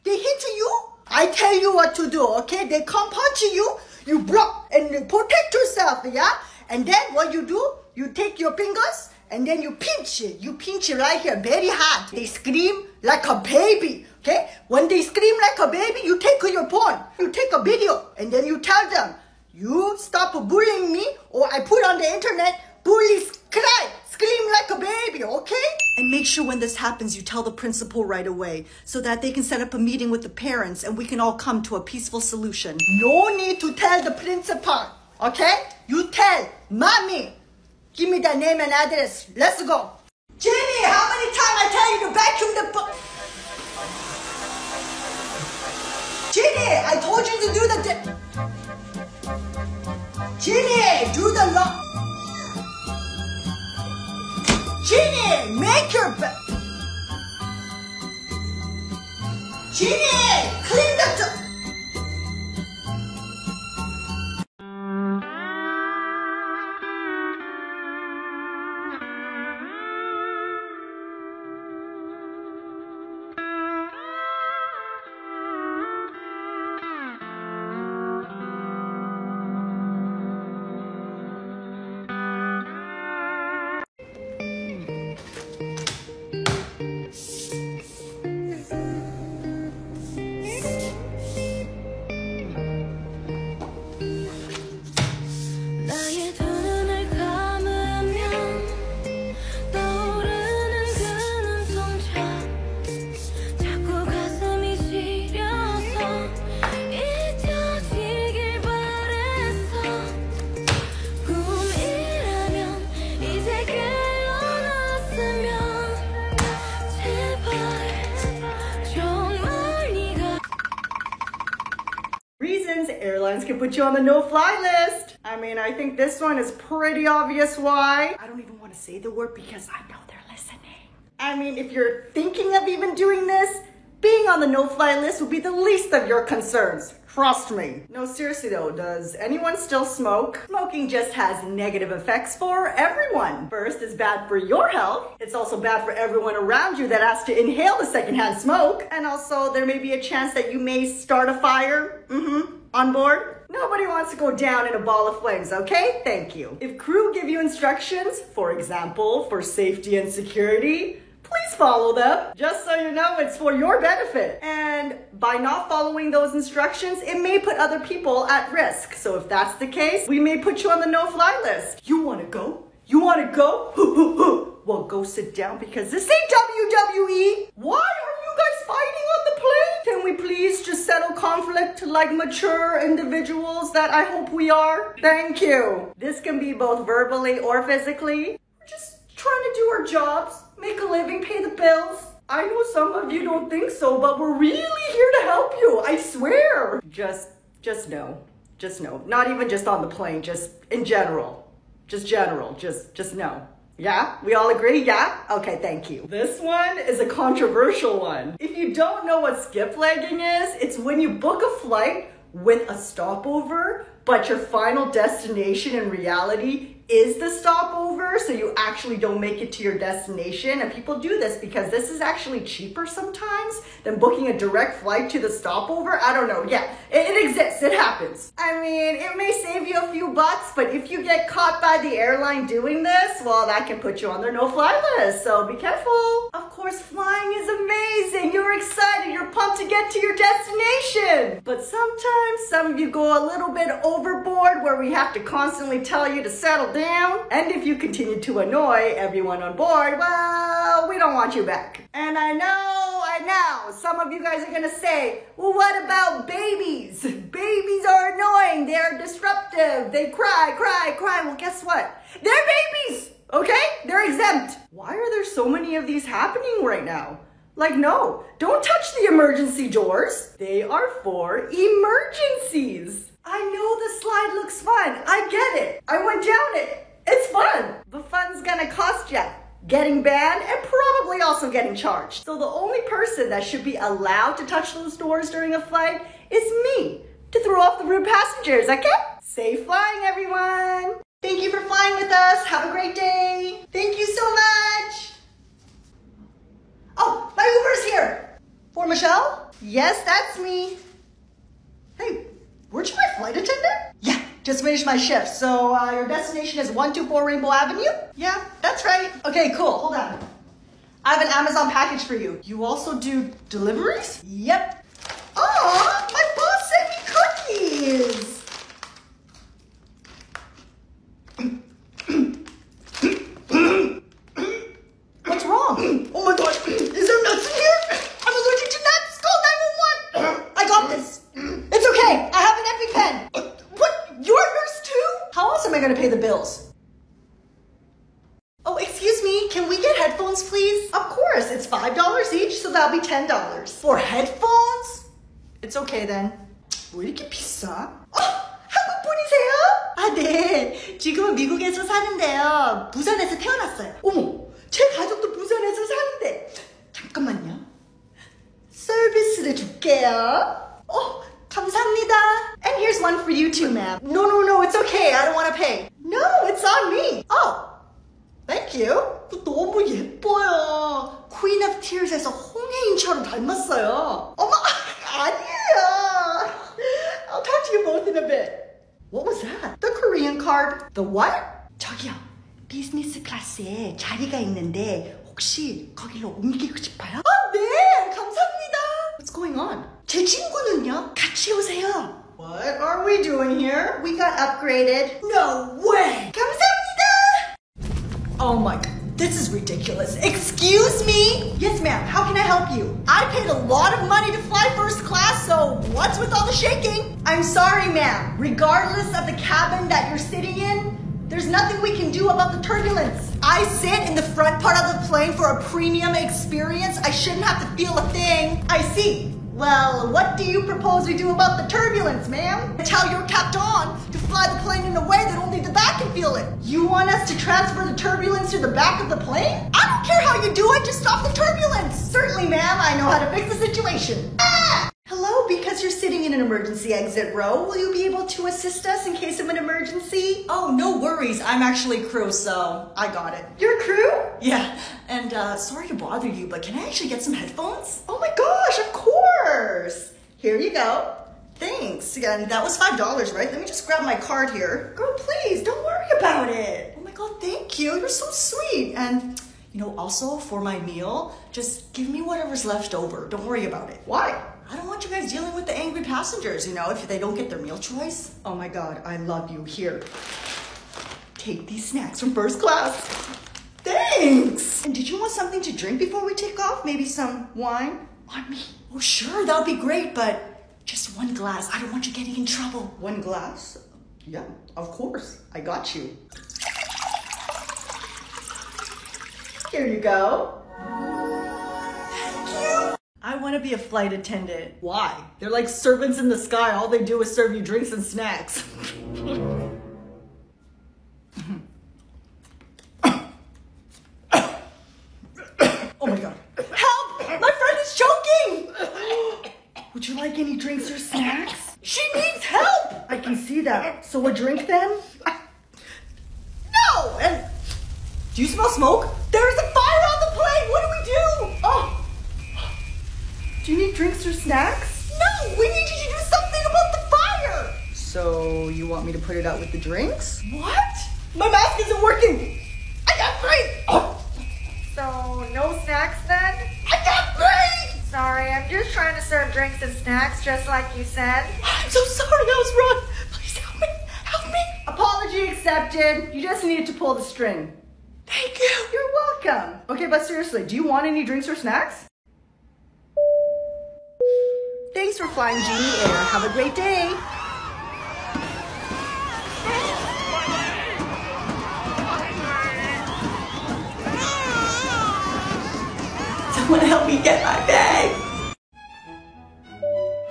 They hit you? I tell you what to do, okay? They come punch you, you block and protect yourself, yeah? And then what you do, you take your fingers and then you pinch it. You pinch it right here, very hard. They scream like a baby, okay? When they scream like a baby, you take your phone, you take a video, and then you tell them, you stop bullying me or I put on the internet, bullies cry, scream like a baby, okay? And make sure when this happens, you tell the principal right away so that they can set up a meeting with the parents and we can all come to a peaceful solution. No need to tell the principal, okay? You tell mommy. Give me the name and address. Let's go. Jenny, how many times I tell you to vacuum the Jenny, I told you to do the... Jeenie, do the lock. Jeenie, make your bed. Jeenie, clean the. 나 put you on the no-fly list. I mean, I think this one is pretty obvious why. I don't even want to say the word because I know they're listening. I mean, if you're thinking of even doing this, being on the no-fly list would be the least of your concerns. Trust me. No, seriously though, does anyone still smoke? Smoking just has negative effects for everyone. First, it's bad for your health. It's also bad for everyone around you that has to inhale the secondhand smoke. And also, there may be a chance that you may start a fire. Mm-hmm. On board? Nobody wants to go down in a ball of flames, okay? Thank you. If crew give you instructions, for example, for safety and security, please follow them. Just so you know, it's for your benefit. And by not following those instructions, it may put other people at risk. So if that's the case, we may put you on the no-fly list. You wanna go? You wanna go? <laughs> well, go sit down because this ain't WWE. Why are you guys fighting on the plane? Can we please just settle conflict like mature individuals that I hope we are? Thank you. This can be both verbally or physically. We're just trying to do our jobs, make a living, pay the bills. I know some of you don't think so, but we're really here to help you. I swear. Just, just know. Just know. Not even just on the plane, just in general. Just general. Just, just know. Yeah? We all agree? Yeah? Okay, thank you. This one is a controversial one. If you don't know what skiplagging is, it's when you book a flight with a stopover, but your final destination in reality is the stopover, so you actually don't make it to your destination. And people do this because this is actually cheaper sometimes than booking a direct flight to the stopover. I don't know. Yeah, it, it exists. It happens. I mean, it may save you a few bucks, but if you get caught by the airline doing this, well, that can put you on their no-fly list. So be careful. Of course, flying is amazing. You're excited. You're pumped to get to your destination. But sometimes some of you go a little bit overboard where we have to constantly tell you to settle down. And if you continue to annoy everyone on board, well, we don't want you back. And I know, I know, some of you guys are gonna say, well, what about babies? Babies are annoying. They're disruptive. They cry, cry, cry. Well, guess what? They're babies. Okay? They're exempt. Why are there so many of these happening right now? Like, no, don't touch the emergency doors. They are for emergencies. I know the slide looks fun. I get it. I went down it. It's fun. The fun's gonna cost ya. Getting banned and probably also getting charged. So the only person that should be allowed to touch those doors during a flight is me to throw off the rude passengers, okay? Safe flying, everyone. Thank you for flying with us. Have a great day. Thank you so much. Oh, my Uber's here. For Michelle? Yes, that's me. Hey, weren't you my flight attendant? Yeah, just finished my shift. So uh, your destination is 124 Rainbow Avenue? Yeah, that's right. Okay, cool. Hold on. I have an Amazon package for you. You also do deliveries? Yep. Aw, my boss sent me cookies. With all the shaking? I'm sorry, ma'am. Regardless of the cabin that you're sitting in, there's nothing we can do about the turbulence. I sit in the front part of the plane for a premium experience. I shouldn't have to feel a thing. I see. Well, what do you propose we do about the turbulence, ma'am? Tell your captain to fly the plane in a way that only the back can feel it. You want us to transfer the turbulence to the back of the plane? I don't care how you do it, just stop the turbulence. Certainly, ma'am, I know how to fix the situation. Ah! Hello, because you're sitting in an emergency exit row, will you be able to assist us in case of an emergency? Oh, no worries. I'm actually crew, so I got it. You're crew? Yeah, and uh, sorry to bother you, but can I actually get some headphones? Oh my gosh, of course. Here you go. Thanks. Again, that was $5, right? Let me just grab my card here. Girl, please, don't worry about it. Oh my god, thank you. You're so sweet. And You know, also for my meal, just give me whatever's left over. Don't worry about it. Why? I don't want you guys dealing with the angry passengers, you know, if they don't get their meal choice. Oh my god, I love you. Here. Take these snacks from first class. Thanks! And did you want something to drink before we take off? Maybe some wine? On me? Oh, sure, that would be great, but just one glass. I don't want you getting in trouble. One glass? Yeah, of course. I got you. Here you go. Thank you. I want to be a flight attendant. Why? They're like servants in the sky. All they do is serve you drinks and snacks. <laughs> oh my god. Help! My friend is choking! <gasps> Would you like any drinks or snacks? She needs help! I can see that. So a drink then? No! And do you smell smoke? There's a fire on the plane! What do we do? Oh! Do you need drinks or snacks? No! We need you to do something about the fire! So you want me to put it out with the drinks? What? My mask isn't working! I got brain! Oh. So, no snacks then? I got brain! Sorry, I'm just trying to serve drinks and snacks just like you said. I'm so sorry, I was wrong. Please help me. Help me. Apology accepted. You just needed to pull the string. Thank you. You're welcome. Okay, but seriously, do you want any drinks or snacks? For flying Jeenie Air. Have a great day. Someone help me get my bag.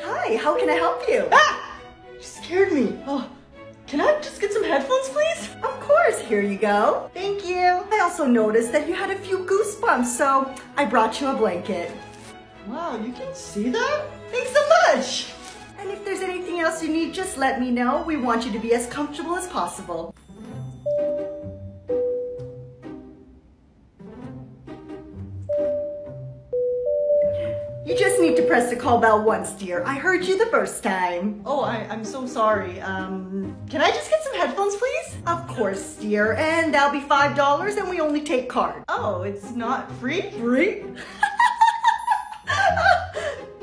Hi, how can I help you? Ah! You scared me. Oh, can I just get some headphones, please? Of course, here you go. Thank you. I also noticed that you had a few goosebumps, so I brought you a blanket. Wow, you can see that? Thanks so much. And if there's anything else you need, just let me know. We want you to be as comfortable as possible. You just need to press the call bell once, dear. I heard you the first time. Oh, I, I'm so sorry. Um, can I just get some headphones, please? Of course, dear. And that'll be $5 and we only take card. Oh, it's not free? Free? <laughs>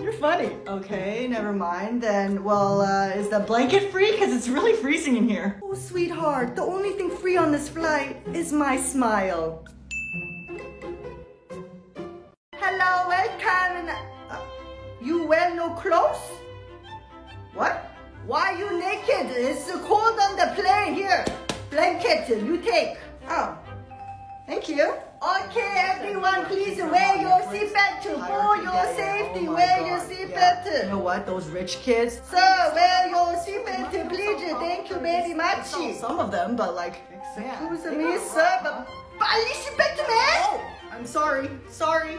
You're funny. Okay, never mind then. Well, uh, is the blanket free? Because it's really freezing in here. Oh, sweetheart, the only thing free on this flight is my smile. Hello, welcome. Uh, you wear no clothes? What? Why are you naked? It's cold on the plane. Here, blanket, you take. Oh, thank you. Okay, everyone, please wear your seatbelt for your safety. Wear your seatbelt. You know what? Those rich kids. Sir, wear your seatbelt, please. Thank you very much. Some of them, but like, excuse me, sir, but 빨리 seatbelt, man. Oh, I'm sorry. Sorry.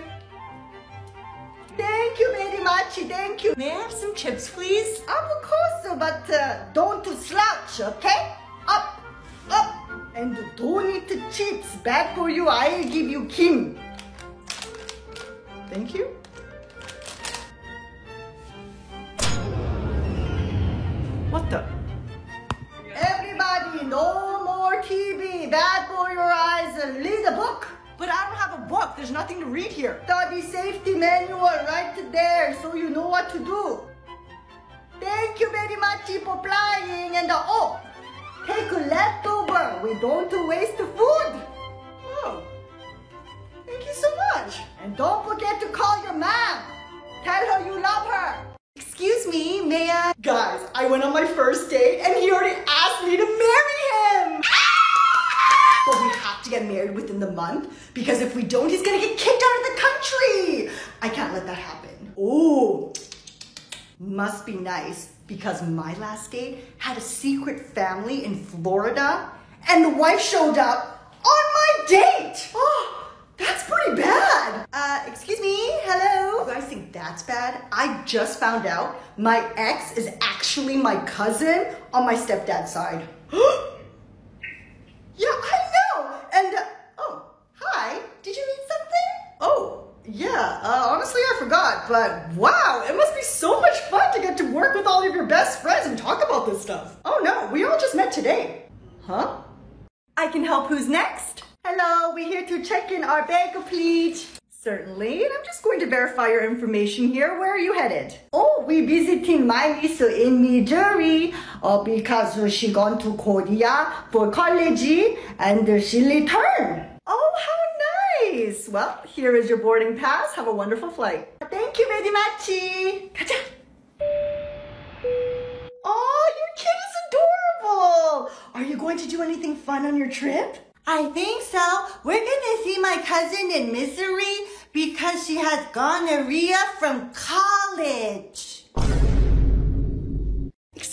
Thank you very much. Thank you. May I have some chips, please? Of course, but uh, don't slouch, okay? Up, up. And don't eat chips. Bad for you. I'll give you Kim. Thank you. What the? Everybody, no more TV. Bad for your eyes. Read a book. But I don't have a book. There's nothing to read here. Study safety manual right there so you know what to do. Thank you very much for playing And uh, oh, take leftover. We don't waste food. Oh, thank you so much. And don't forget to call your mom. Tell her you love her. Excuse me, may I? Guys, I went on my first date and he already asked me to marry him. Ah! But we have to get married within the month because if we don't, he's gonna get kicked out of the country. I can't let that happen. Ooh, must be nice because my last date had a secret family in Florida and the wife showed up on my date. Oh, that's pretty bad. Uh, excuse me, hello. You guys think that's bad? I just found out my ex is actually my cousin on my stepdad's side. <gasps> Yeah, I know. And uh, oh, hi. Did you need something? Oh, yeah. Uh, honestly, I forgot. But wow, it must be so much fun to get to work with all of your best friends and talk about this stuff. Oh no, we all just met today. Huh? I can help. Who's next? Hello, we're here to check in our bag, please. Certainly, and I'm just going to verify your information here. Where are you headed? Oh, we visiting my niece in Missouri uh, because she gone to Korea for college and she return. Oh, how nice! Well, here is your boarding pass. Have a wonderful flight. Thank you very much. 가자. Oh, your kid is adorable. Are you going to do anything fun on your trip? I think so. We're gonna see my cousin in Missouri because she has gonorrhea from college.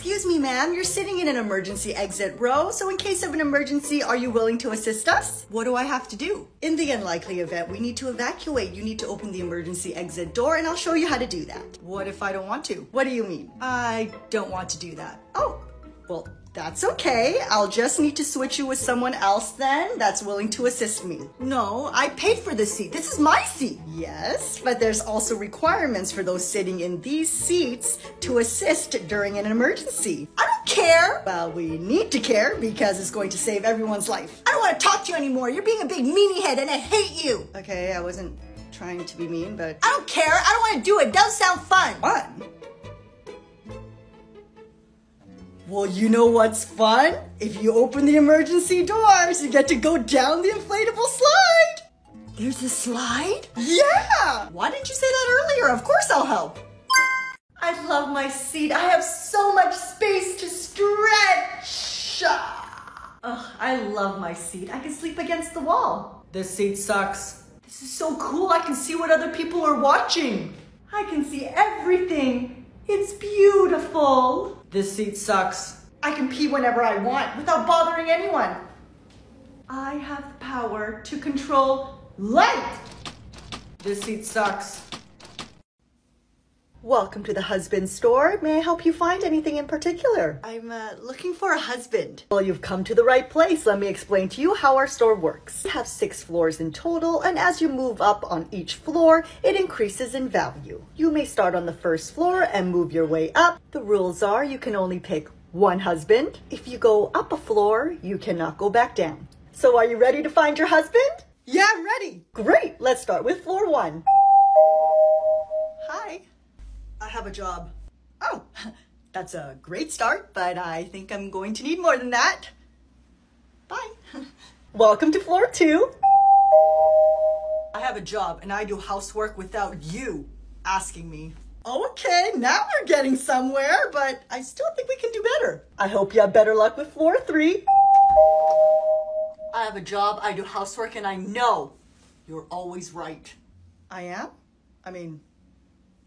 Excuse me, ma'am. You're sitting in an emergency exit row, so in case of an emergency, are you willing to assist us? What do I have to do? In the unlikely event we need to evacuate, you need to open the emergency exit door, and I'll show you how to do that. What if I don't want to? What do you mean? I don't want to do that. Oh, well, that's okay. I'll just need to switch you with someone else then that's willing to assist me. No, I paid for this seat. This is my seat. Yes, but there's also requirements for those sitting in these seats to assist during an emergency. I don't care. Well, we need to care because it's going to save everyone's life. I don't want to talk to you anymore. You're being a big meanie head and I hate you. Okay, I wasn't trying to be mean, but I don't care. I don't want to do it. It does sound fun. Fun? Well, you know what's fun? If you open the emergency doors, you get to go down the inflatable slide. There's a slide? Yeah! Why didn't you say that earlier? Of course I'll help. I love my seat. I have so much space to stretch. Ugh, I love my seat. I can sleep against the wall. This seat sucks. This is so cool. I can see what other people are watching. I can see everything. It's beautiful. This seat sucks. I can pee whenever I want without bothering anyone. I have the power to control light. This seat sucks. Welcome to the husband store. May I help you find anything in particular? I'm uh, looking for a husband. Well, you've come to the right place. Let me explain to you how our store works. We have six floors in total, and as you move up on each floor, it increases in value. You may start on the first floor and move your way up. The rules are you can only pick one husband. If you go up a floor, you cannot go back down. So are you ready to find your husband? Yeah, I'm ready. Great. Let's start with floor one. Hi. I have a job. Oh, <laughs> that's a great start, but I think I'm going to need more than that. Bye. <laughs> Welcome to floor two. I have a job and I do housework without you asking me. Okay, now we're getting somewhere, but I still think we can do better. I hope you have better luck with floor three. I have a job, I do housework, and I know you're always right. I am? I mean,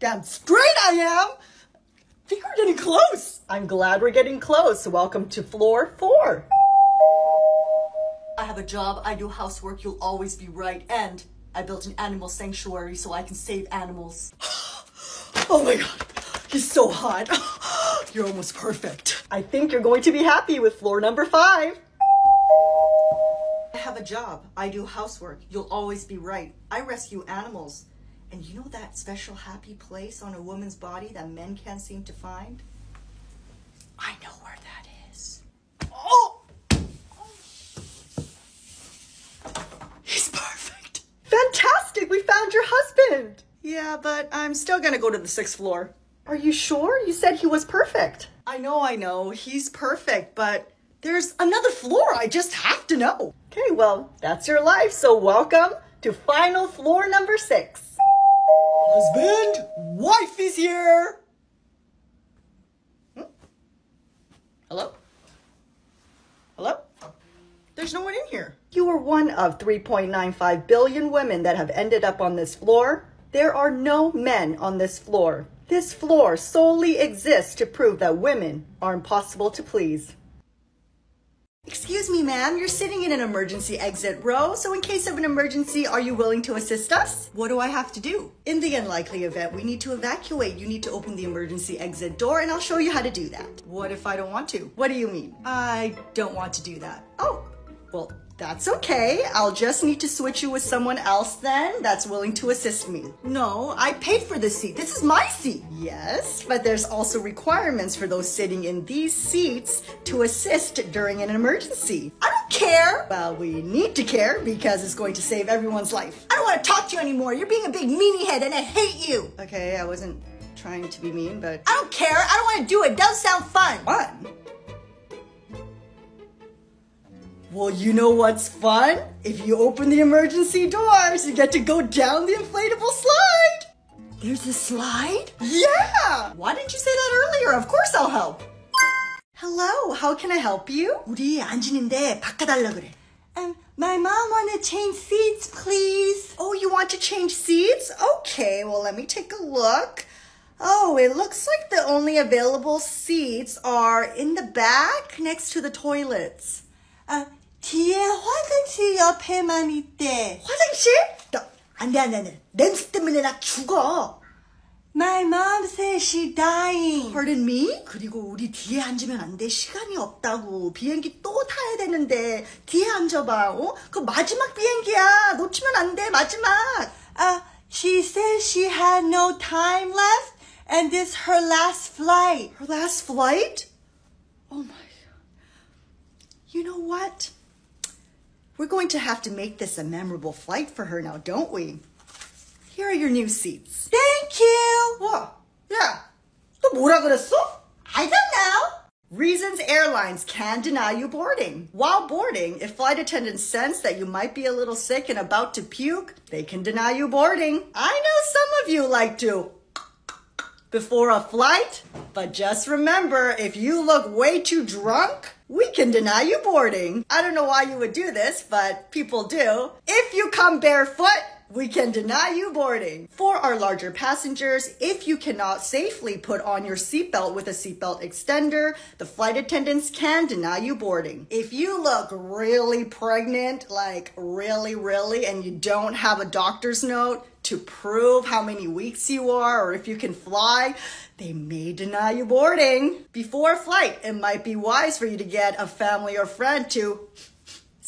damn straight I am! I think we're getting close. I'm glad we're getting close. So welcome to floor four. I have a job, I do housework, you'll always be right, and I built an animal sanctuary so I can save animals. <gasps> oh my god, he's so hot. <gasps> You're almost perfect. I think you're going to be happy with floor number five. I have a job. I do housework. You'll always be right. I rescue animals. And you know that special happy place on a woman's body that men can't seem to find? I know where that is. Oh! He's perfect. Fantastic! We found your husband! Yeah, but I'm still gonna go to the sixth floor. Are you sure? You said he was perfect. I know, I know. He's perfect, but there's another floor. I just have to know. Okay, well, that's your life, so welcome to final floor number six. Husband, wife is here. Hmm? Hello? Hello? There's no one in here. You are one of 3.95 billion women that have ended up on this floor. There are no men on this floor. This floor solely exists to prove that women are impossible to please. Excuse me, ma'am, you're sitting in an emergency exit row, so in case of an emergency, are you willing to assist us? What do I have to do? In the unlikely event we need to evacuate, you need to open the emergency exit door, and I'll show you how to do that. What if I don't want to? What do you mean? I don't want to do that. Oh, well, that's okay. I'll just need to switch you with someone else then that's willing to assist me. No, I paid for this seat. This is my seat. Yes, but there's also requirements for those sitting in these seats to assist during an emergency. I don't care. Well, we need to care because it's going to save everyone's life. I don't want to talk to you anymore. You're being a big meanie head and I hate you. Okay, I wasn't trying to be mean, but I don't care. I don't want to do it. It does sound fun. fun. Well, you know what's fun? If you open the emergency doors, you get to go down the inflatable slide. There's a slide? Yeah! Why didn't you say that earlier? Of course I'll help. Hello, how can I help you? 우리 앉는데 바꿔달라 그래. Um, my mom wanna change seats, please. Oh, you want to change seats? Okay, well, let me take a look. Oh, it looks like the only available seats are in the back next to the toilets. 아, 뒤에 화장실 옆에만 있대. 화장실? 너, 안 돼, 안 돼, 안 돼. 냄새 때문에 나 죽어. My mom says she's dying. Pardon me? 그리고 우리 뒤에 앉으면 안 돼. 시간이 없다고. 비행기 또 타야 되는데. 뒤에 앉아봐. 어? 그 마지막 비행기야. 놓치면 안 돼. 마지막. 아, she says she had no time left and this her last flight. Her last flight? Oh my. You know what? We're going to have to make this a memorable flight for her now, don't we? Here are your new seats. Thank you. What? Yeah. 또 뭐라 그랬어? I don't know. Reasons airlines can deny you boarding. While boarding, if flight attendants sense that you might be a little sick and about to puke, they can deny you boarding. I know some of you like to before a flight, but just remember if you look way too drunk, we can deny you boarding. I don't know why you would do this, but people do. If you come barefoot, we can deny you boarding. For our larger passengers, if you cannot safely put on your seatbelt with a seatbelt extender, the flight attendants can deny you boarding. If you look really pregnant, like really, really, and you don't have a doctor's note to prove how many weeks you are or if you can fly, they may deny you boarding. Before flight, it might be wise for you to get a family or friend to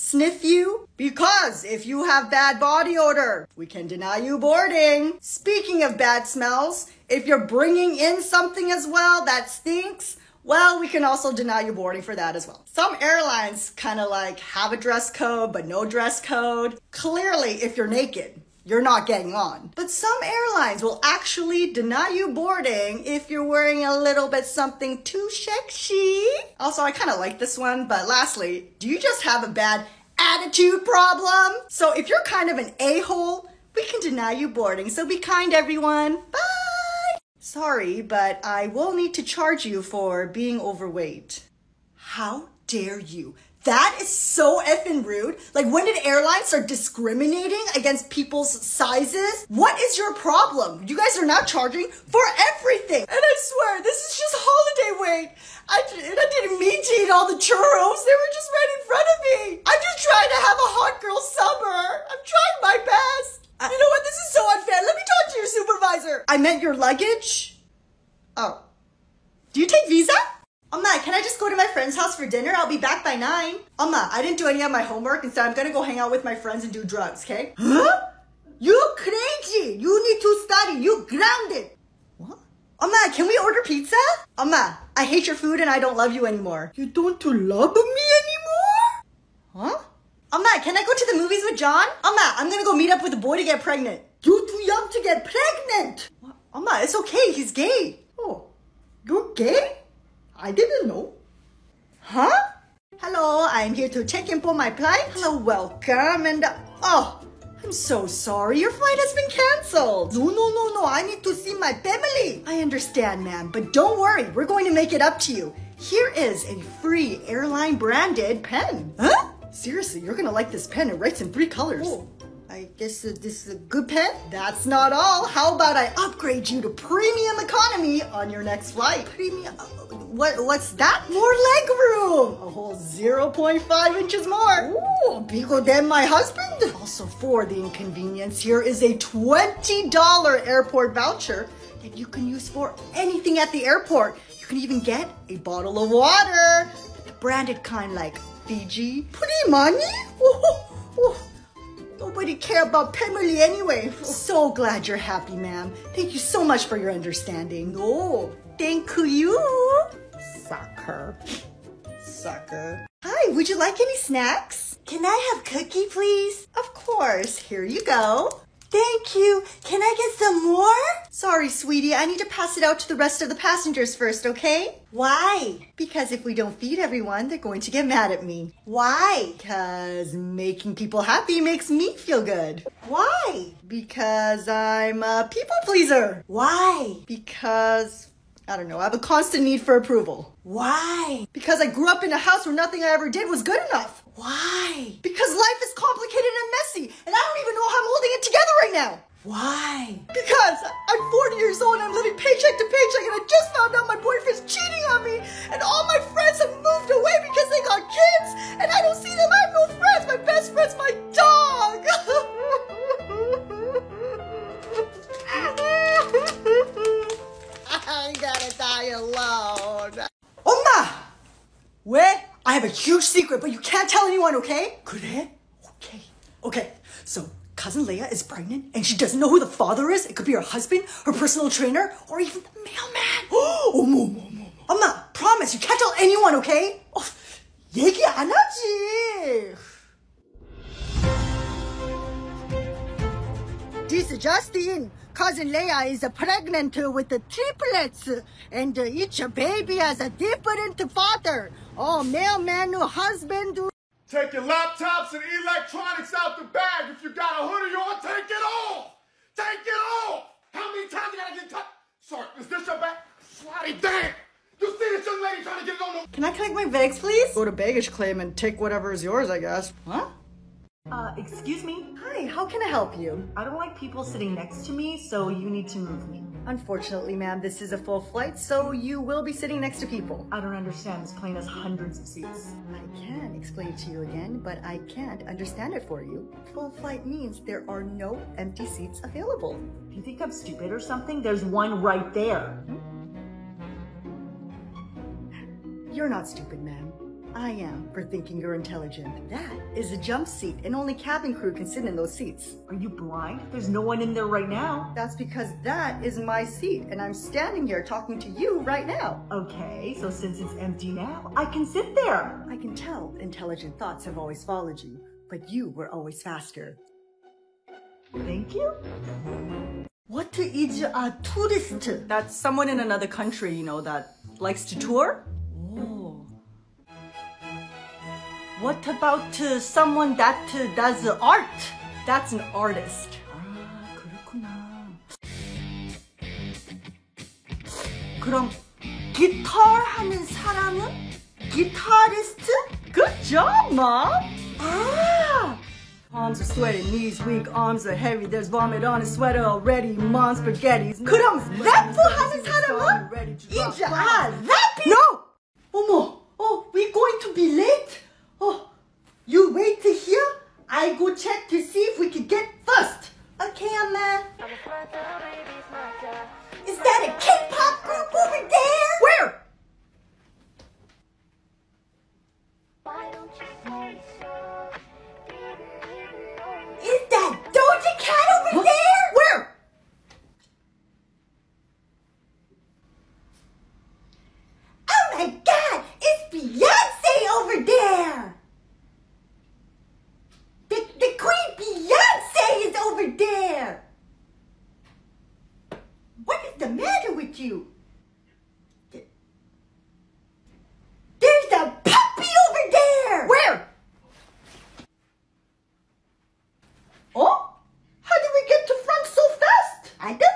sniff you? Because if you have bad body odor, we can deny you boarding. Speaking of bad smells, if you're bringing in something as well that stinks, well, we can also deny you boarding for that as well. Some airlines kind of like have a dress code, but no dress code. Clearly, if you're naked, you're not getting on. But some airlines will actually deny you boarding if you're wearing a little bit something too sexy. Also, I kind of like this one, but lastly, do you just have a bad attitude problem? So if you're kind of an a-hole, we can deny you boarding. So be kind, everyone. Bye! Sorry, but I will need to charge you for being overweight. How dare you? That is so effing rude. Like, when did airlines start discriminating against people's sizes? What is your problem? You guys are not charging for everything. And I swear, this is just holiday weight. I, I didn't mean to eat all the churros. They were just right in front of me. I'm just trying to have a hot girl summer. I'm trying my best. you know what? This is so unfair. Let me talk to your supervisor. I meant your luggage. Oh. Do you take Visa? Amma, can I just go to my friend's house for dinner? I'll be back by nine. Amma, I didn't do any of my homework. Instead, I'm gonna go hang out with my friends and do drugs, okay? Huh? You crazy! You need to study. You grounded. What? Amma, can we order pizza? Amma, I hate your food and I don't love you anymore. You don't love me anymore? Huh? Amma, can I go to the movies with John? Amma, I'm gonna go meet up with a boy to get pregnant. You too young to get pregnant! What? Amma, it's okay. He's gay. Oh, you're gay? I didn't know. Huh? Hello, I'm here to check in for my flight. Hello, welcome. And oh, I'm so sorry. Your flight has been canceled. No, no, no, no. I need to see my family. I understand, ma'am, but don't worry. We're going to make it up to you. Here is a free airline branded pen. Huh? Seriously, you're gonna like this pen. It writes in three colors. Oh. I guess this is a good pen. That's not all. How about I upgrade you to premium economy on your next flight? Premium. uh, What? What's that? More leg room. A whole 0.5 inches more. Ooh, bigger than my husband. Also, for the inconvenience, here is a $20 airport voucher that you can use for anything at the airport. You can even get a bottle of water, the branded kind like Fiji. Pretty money. <laughs> Oh, oh. Nobody care about family anyway. So glad you're happy, ma'am. Thank you so much for your understanding. Oh, thank you. Sucker. sucker. Hi, would you like any snacks? Can I have cookie, please? Of course. Here you go. Thank you. Can I get some more? Sorry, sweetie. I need to pass it out to the rest of the passengers first, okay? Why? Because if we don't feed everyone, they're going to get mad at me. Why? Because making people happy makes me feel good. Why? Because I'm a people pleaser. Why? Because I don't know. I have a constant need for approval. Why? Because I grew up in a house where nothing I ever did was good enough. Why? Because life is complicated and messy, and I don't even know how I'm holding it together right now. Why? Because I'm 40 years old and I'm living paycheck to paycheck, and I just found out my boyfriend's cheating on me, and all my friends have moved away because they got kids, and I don't see them. I have no friends. My best friend's my dog. <laughs> huge secret, but you can't tell anyone, okay? 그래? Okay. Okay. So, cousin Leia is pregnant and she doesn't know who the father is. It could be her husband, her personal trainer, or even the mailman. 어머, 어머, 어머. 엄마, promise, you can't tell anyone, okay? 어, 얘기 안 하지. This is Justin. Cousin Leia is pregnant with the triplets, and each baby has a different father. Oh, mailman, husband. Take your laptops and electronics out the bag. If you got a hoodie on, take it off. Take it off. How many times you gotta get touched? Sorry, is this your bag? Slotty damn. You see this young lady trying to get it on the... Can I collect my bags, please? Go to baggage claim and take whatever is yours, I guess. Huh? Uh, excuse me? Hi, how can I help you? I don't like people sitting next to me, so you need to move me. Unfortunately, ma'am, this is a full flight, so you will be sitting next to people. I don't understand. This plane has hundreds of seats. I can explain it to you again, but I can't understand it for you. Full flight means there are no empty seats available. Do you think I'm stupid or something? There's one right there. You're not stupid, ma'am. I am for thinking you're intelligent. That is a jump seat, and only cabin crew can sit in those seats. Are you blind? There's no one in there right now. That's because that is my seat, and I'm standing here talking to you right now. Okay, so since it's empty now, I can sit there. I can tell intelligent thoughts have always followed you, but you were always faster. Thank you. What is a tourist? That's someone in another country, you know, that likes to tour. Oh. What about uh, someone that uh, does uh, art? That's an artist. 아, 그렇구나. 그럼 기타 하는 사람은 guitarist? Good job, mom. Ah. Palms are sweaty, knees weak, arms are heavy. There's vomit on his sweater already. Mom spaghetti. 그럼 래프 하는 사람은 이제 아 래피? No. 어머. Oh, we going to be late? Oh, you wait to hear? I go check to see if we can get first. Okay, Amma. Is that a K-pop group over there? Where? Is that Doja Cat over there? Where? Oh my god, it's Beyonce over there! The, Queen Beyonce is over there! What is the matter with you? There's a puppy over there! Where? Oh? How did we get to front so fast? I don't know.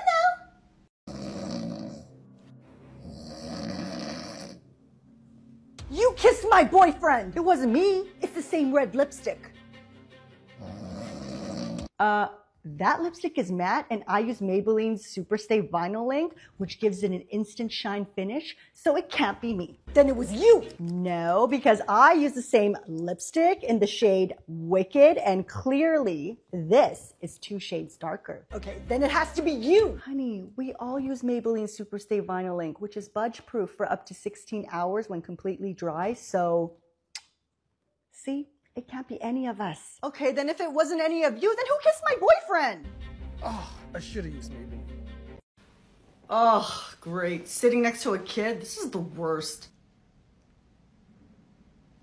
You kissed my boyfriend. It wasn't me. It's the same red lipstick. Uh, that lipstick is matte and I use Maybelline's Superstay Vinyl Ink, which gives it an instant shine finish, so it can't be me. Then it was you. No, because I use the same lipstick in the shade Wicked and clearly this is two shades darker. Okay, then it has to be you. Honey, we all use Maybelline Superstay Vinyl Ink, which is budge proof for up to 16 hours when completely dry, so see? It can't be any of us. Okay, then if it wasn't any of you, then who kissed my boyfriend? Oh, I should have used maybe. Oh, great. Sitting next to a kid? This is the worst.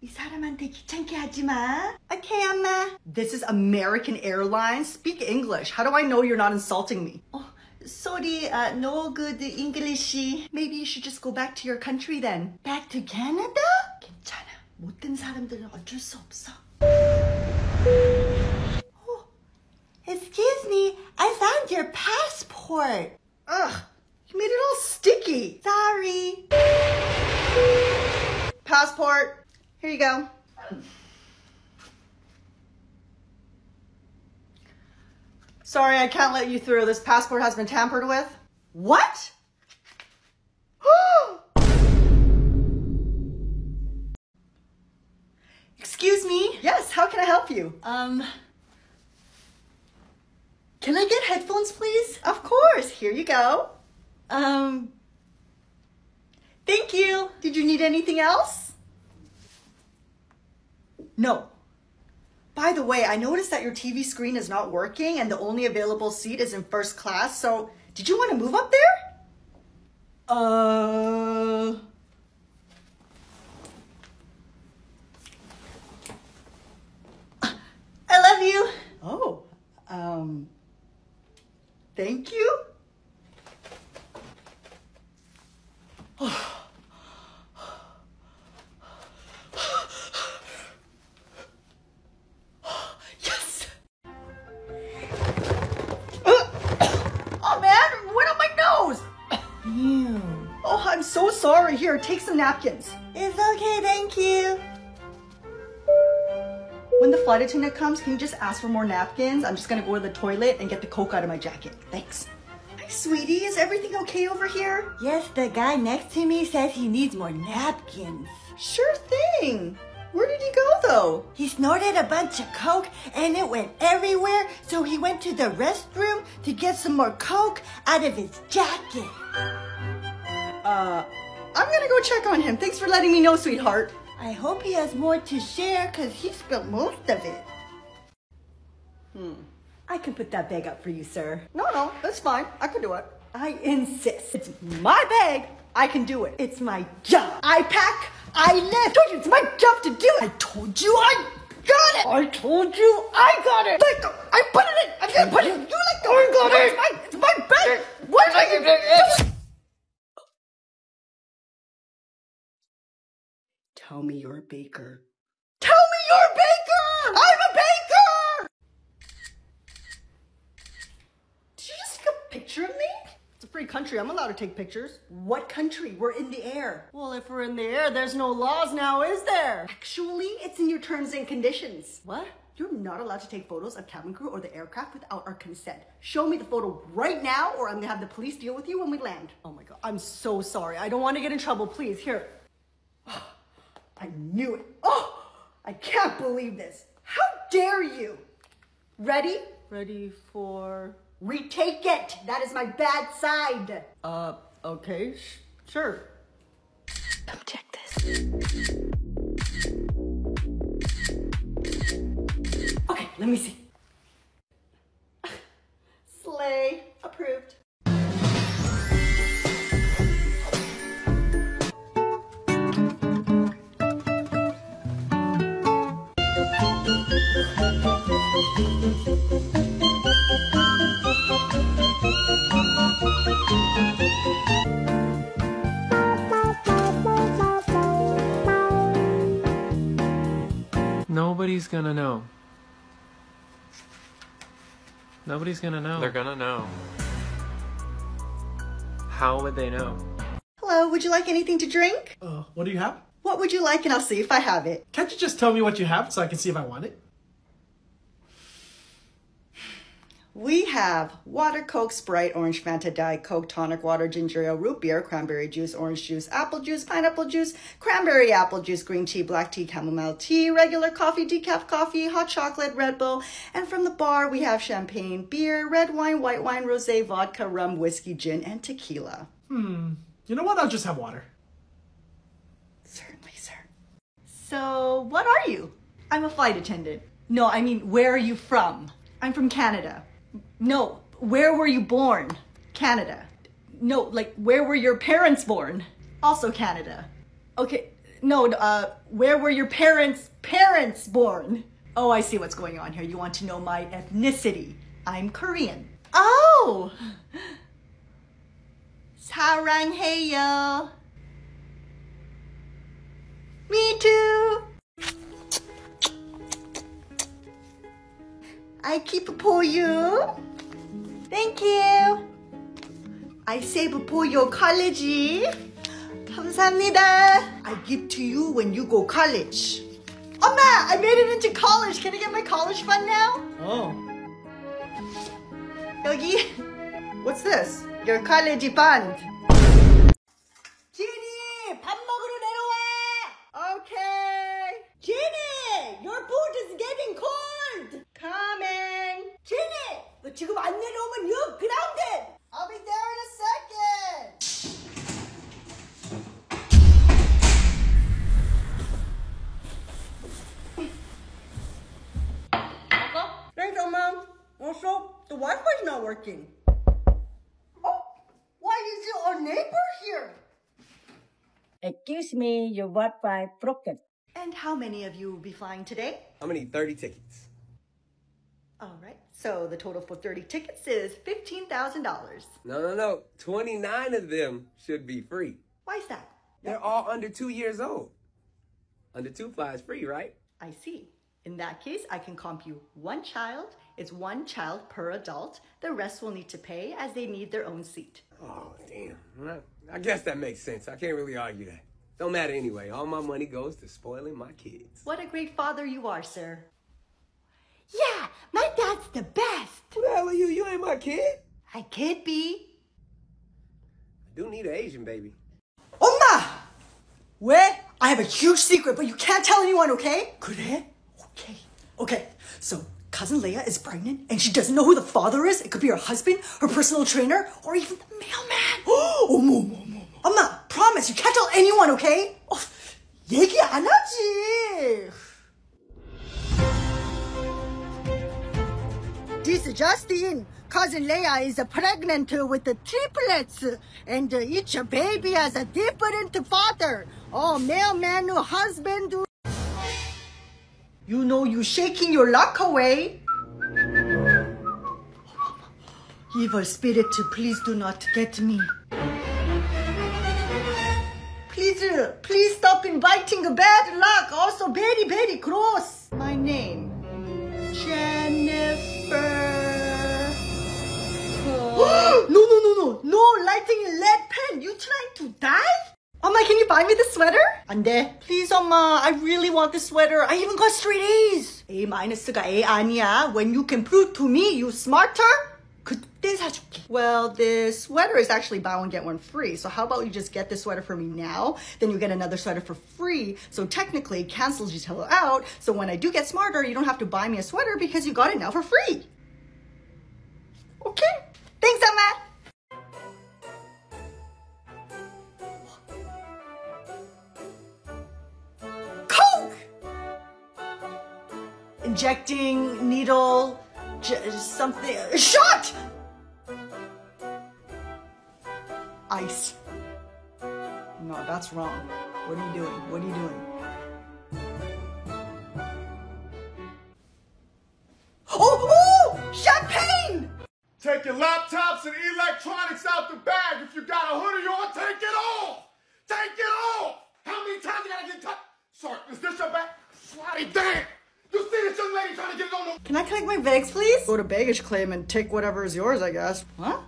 이 사람한테 귀찮게 하지 마. Okay, 엄마. This is American Airlines. Speak English. How do I know you're not insulting me? Oh, sorry, uh, no good English. Maybe you should just go back to your country then. Back to Canada? 괜찮아. 못된 사람들은 어쩔 수 없어. Oh, excuse me, I found your passport. Ugh, you made it all sticky. Sorry. Passport. Here you go. Sorry, I can't let you through. This passport has been tampered with. What? <gasps> Oh, Excuse me? Yes, how can I help you? Um, can I get headphones, please? Of course. Here you go. Um, thank you. Did you need anything else? No. By the way, I noticed that your TV screen is not working and the only available seat is in first class, so did you want to move up there? Uh. Love you. Oh, um, thank you. <sighs> yes. <coughs> oh man, what on my nose? Oh, I'm so sorry. Here, take some napkins. It's okay, thank you. When the flight attendant comes, can you just ask for more napkins? I'm just gonna go to the toilet and get the coke out of my jacket. Thanks. Hi, sweetie. Is everything okay over here? Yes, the guy next to me says he needs more napkins. Sure thing. Where did he go though? He snorted a bunch of coke and it went everywhere, so he went to the restroom to get some more coke out of his jacket. Uh, I'm gonna go check on him. Thanks for letting me know, sweetheart. I hope he has more to share because he spilled most of it. Hmm. I can put that bag up for you, sir. No, no, that's fine. I can do it. I insist. It's my bag. I can do it. It's my job. I pack. I lift. Told you it's my job to do it. I told you I got it. I told you I got it. Let go. I put it in. I'm gonna put it. in. You let go. I got it. It's my, it's my bag. What are you doing? Tell me you're a baker. Tell me you're a baker! I'm a baker! Did you just take a picture of me? It's a free country. I'm allowed to take pictures. What country? We're in the air. Well, if we're in the air, there's no laws now, is there? Actually, it's in your terms and conditions. What? You're not allowed to take photos of cabin crew or the aircraft without our consent. Show me the photo right now, or I'm gonna have the police deal with you when we land. Oh my god, I'm so sorry. I don't want to get in trouble. Please, here. <sighs> Oh, I knew it. Oh, I can't believe this. How dare you? Ready? Ready for. Retake it. That is my bad side. Uh, okay, sh- sure. Come check this. Okay, let me see. <laughs> Slay. Nobody's gonna know. Nobody's gonna know. They're gonna know. How would they know? Hello, would you like anything to drink? Uh, what do you have? What would you like and I'll see if I have it. Can't you just tell me what you have so I can see if I want it? We have water, Coke, Sprite, Orange Fanta, Diet Coke, tonic water, ginger ale, root beer, cranberry juice, orange juice, apple juice, pineapple juice, cranberry apple juice, green tea, black tea, chamomile tea, regular coffee, decaf coffee, hot chocolate, Red Bull. And from the bar, we have champagne, beer, red wine, white wine, rosé, vodka, rum, whiskey, gin, and tequila. Hmm. You know what? I'll just have water. Certainly, sir. So, what are you? I'm a flight attendant. No, I mean, where are you from? I'm from Canada. No, where were you born? Canada. No, like, where were your parents born? Also Canada. Okay, no, uh, where were your parents' parents born? Oh, I see what's going on here. You want to know my ethnicity. I'm Korean. Oh! <gasps> 사랑해요. Me too. I keep for you. Thank you. I save for your college. 감사합니다. I give to you when you go college. Oh I made it into college. Can I get my college fund now? Oh. 여기. What's this? Your college fund. Jeenie, 밥 먹으러 내려와. Okay. Jeenie, your boot is getting cold. Coming. Jeenie. 지금 안 내려오면 you're grounded. I'll be there in a second. Thanks, Mom. Also, the Wi-Fi's not working. Oh, why is your neighbor here? Excuse me, your Wi-Fi broken. And how many of you will be flying today? I'm gonna need 30 tickets. All right. So the total for 30 tickets is $15,000. No, no, no. 29 of them should be free. Why is that? They're all under two years old. Under two flies free, right? I see. In that case, I can comp you one child. It's one child per adult. The rest will need to pay as they need their own seat. Oh, damn. I guess that makes sense. I can't really argue that. Don't matter anyway. All my money goes to spoiling my kids. What a great father you are, sir. Yeah, my dad's the best. Who the hell are you? You ain't my kid. I could be. I do need an Asian baby. 엄마! 왜? I have a huge secret, but you can't tell anyone, okay? 그래? Okay. Okay. So, cousin Leia is pregnant and she doesn't know who the father is. It could be her husband, her personal trainer, or even the mailman. <gasps> 어머, 어머, 어머. 엄마, promise, you can't tell anyone, okay? 어, 얘기 안 하지. This is Justin. Cousin Leia is pregnant with triplets, and each baby has a different father. Oh, mailman, husband. You know you shaking your luck away. Evil spirit, please do not get me. Please, please stop inviting bad luck. Also, very, very gross. My name, Jennifer. no, <gasps> no, no, no, no! Lighting in lead pen. You trying to die? Amma, can you buy me the sweater? 안 돼. Please, Amma. I really want this sweater. I even got straight A's. A 마이너스가 A 아니야. When you can prove to me you smarter, 그때 사줄게. Well, this sweater is actually buy one get one free. So how about you just get this sweater for me now? Then you get another sweater for free. So technically, it cancels each other out. So when I do get smarter, you don't have to buy me a sweater because you got it now for free. Okay. Thanks. Coke! Injecting, needle, something. Shot! Ice. No, that's wrong. What are you doing? What are you doing? Take your laptops and electronics out the bag. If you got a hoodie on, take it off. Take it off. How many times you gotta get touched? Sorry, is this your bag? Slotty damn. You see this young lady trying to get it on the... Can I collect my bags, please? Go to baggage claim and take whatever is yours, I guess. Huh?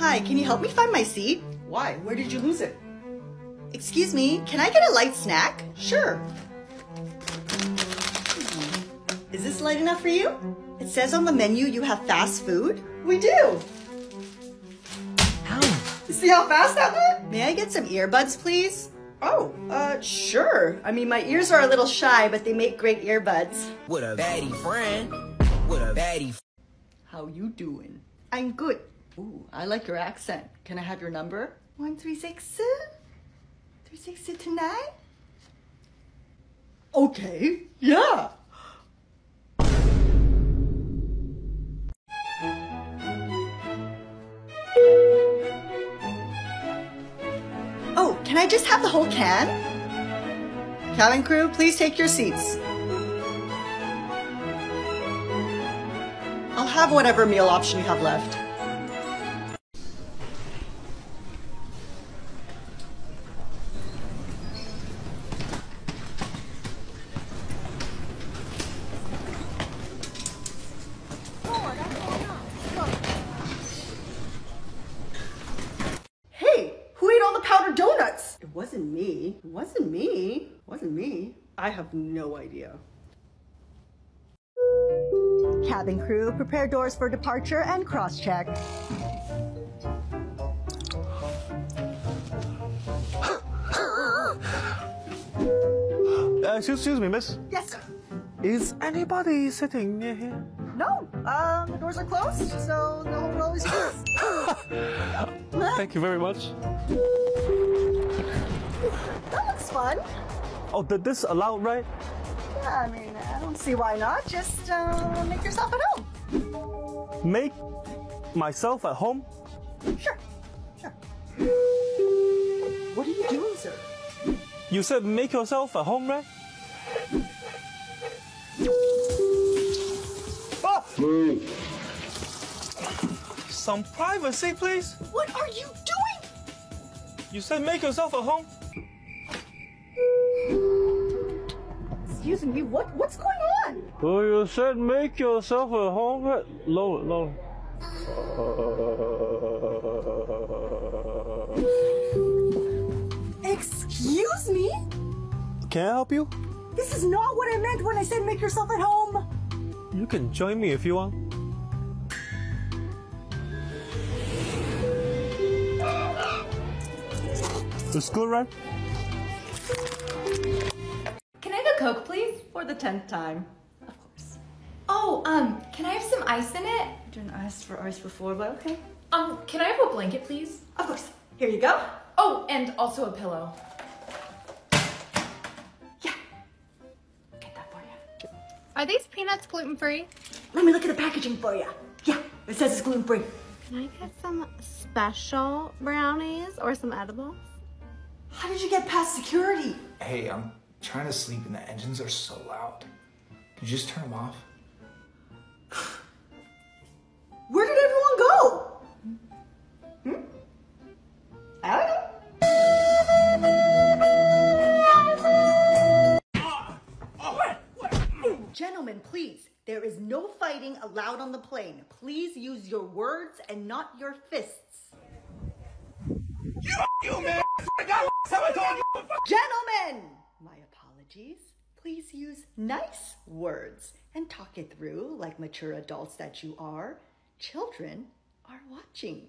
Hi, can you help me find my seat? Why? Where did you lose it? Excuse me, can I get a light snack? Sure. Is this light enough for you? It says on the menu you have fast food. We do. See how fast that went? May I get some earbuds, please? Oh, uh, sure. I mean, my ears are a little shy, but they make great earbuds. What a baddie friend. With a baddie. How you doing? I'm good. Ooh, I like your accent. Can I have your number? One three six three six two nine. Okay. Yeah. Can I just have the whole can? Cabin crew, please take your seats. I'll have whatever meal option you have left. Hey, who ate all the powdered donuts? It wasn't me. It wasn't me. It wasn't me. I have no idea. Cabin crew, prepare doors for departure and cross check. Uh, excuse, excuse me, miss. Yes, sir. Is anybody sitting near here? No, um, the doors are closed, so no one will always close. <laughs> Thank you very much. That looks fun. Oh, did this allow, right? Yeah, I mean, I don't see why not. Just uh, make yourself at home. Make myself at home? Sure, sure. What are you doing, sir? You said make yourself at home, right? Ah! Some privacy, please. What are you doing? You said make yourself at home. Excuse me, what what's going on? Oh, you said make yourself at home. right? Lower, lower. Excuse me? Can I help you? This is not what I meant when I said make yourself at home. You can join me if you want. It's good, right? Coke, please? For the tenth time. Of course. Oh, um, can I have some ice in it? I didn't ask for ice before, but okay. Um, can I have a blanket, please? Of course. Here you go. Oh, and also a pillow. Yeah. Get that for you. Are these peanuts gluten free? Let me look at the packaging for you. Yeah, it says it's gluten free. Can I get some special brownies or some edibles? How did you get past security? Hey, I'm trying to sleep and the engines are so loud. Could you just turn them off? <laughs> Where did everyone go? Hmm? I don't know. Gentlemen, please, there is no fighting allowed on the plane. Please use your words and not your fists. You, you man! I got have I told you? Gentlemen! My apologies. Please use nice words and talk it through like mature adults that you are. Children are watching.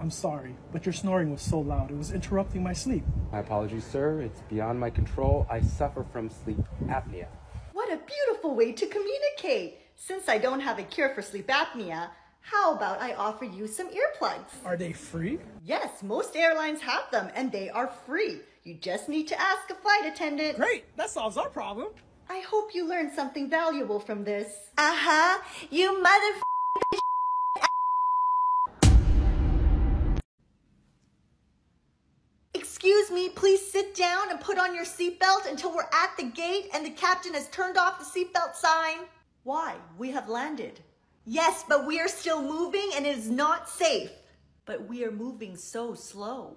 I'm sorry, but your snoring was so loud, it was interrupting my sleep. My apologies, sir. It's beyond my control. I suffer from sleep apnea. What a beautiful way to communicate. Since I don't have a cure for sleep apnea, how about I offer you some earplugs? Are they free? Yes, most airlines have them and they are free. You just need to ask a flight attendant. Great, that solves our problem. I hope you learned something valuable from this. Uh huh. You mother. Excuse me, please sit down and put on your seatbelt until we're at the gate and the captain has turned off the seatbelt sign. Why? We have landed. Yes, but we are still moving and it is not safe. But we are moving so slow.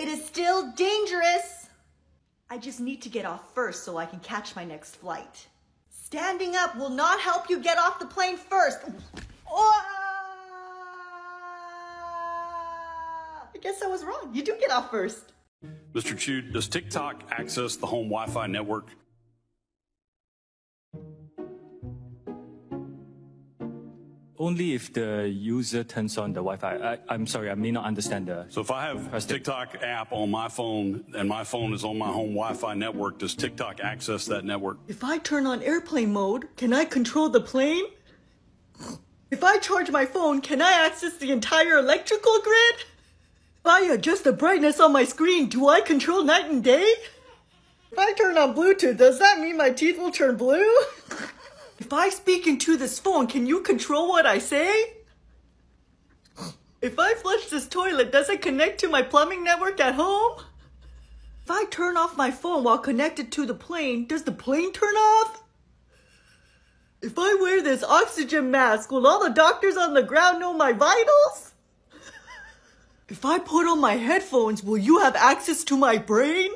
It is still dangerous. I just need to get off first so I can catch my next flight. Standing up will not help you get off the plane first. Oh, I guess I was wrong. You do get off first. Mr. Chew, does TikTok access the home Wi Fi network? Only if the user turns on the Wi-Fi. I, I'm sorry, I may not understand the. So if I have TikTok app on my phone and my phone is on my home Wi Fi network, does TikTok access that network? If I turn on airplane mode, can I control the plane? If I charge my phone, can I access the entire electrical grid? If I adjust the brightness on my screen, do I control night and day? If I turn on Bluetooth, does that mean my teeth will turn blue? <laughs> If I speak into this phone, can you control what I say? If I flush this toilet, does it connect to my plumbing network at home? If I turn off my phone while connected to the plane, does the plane turn off? If I wear this oxygen mask, will all the doctors on the ground know my vitals? If I put on my headphones, will you have access to my brain?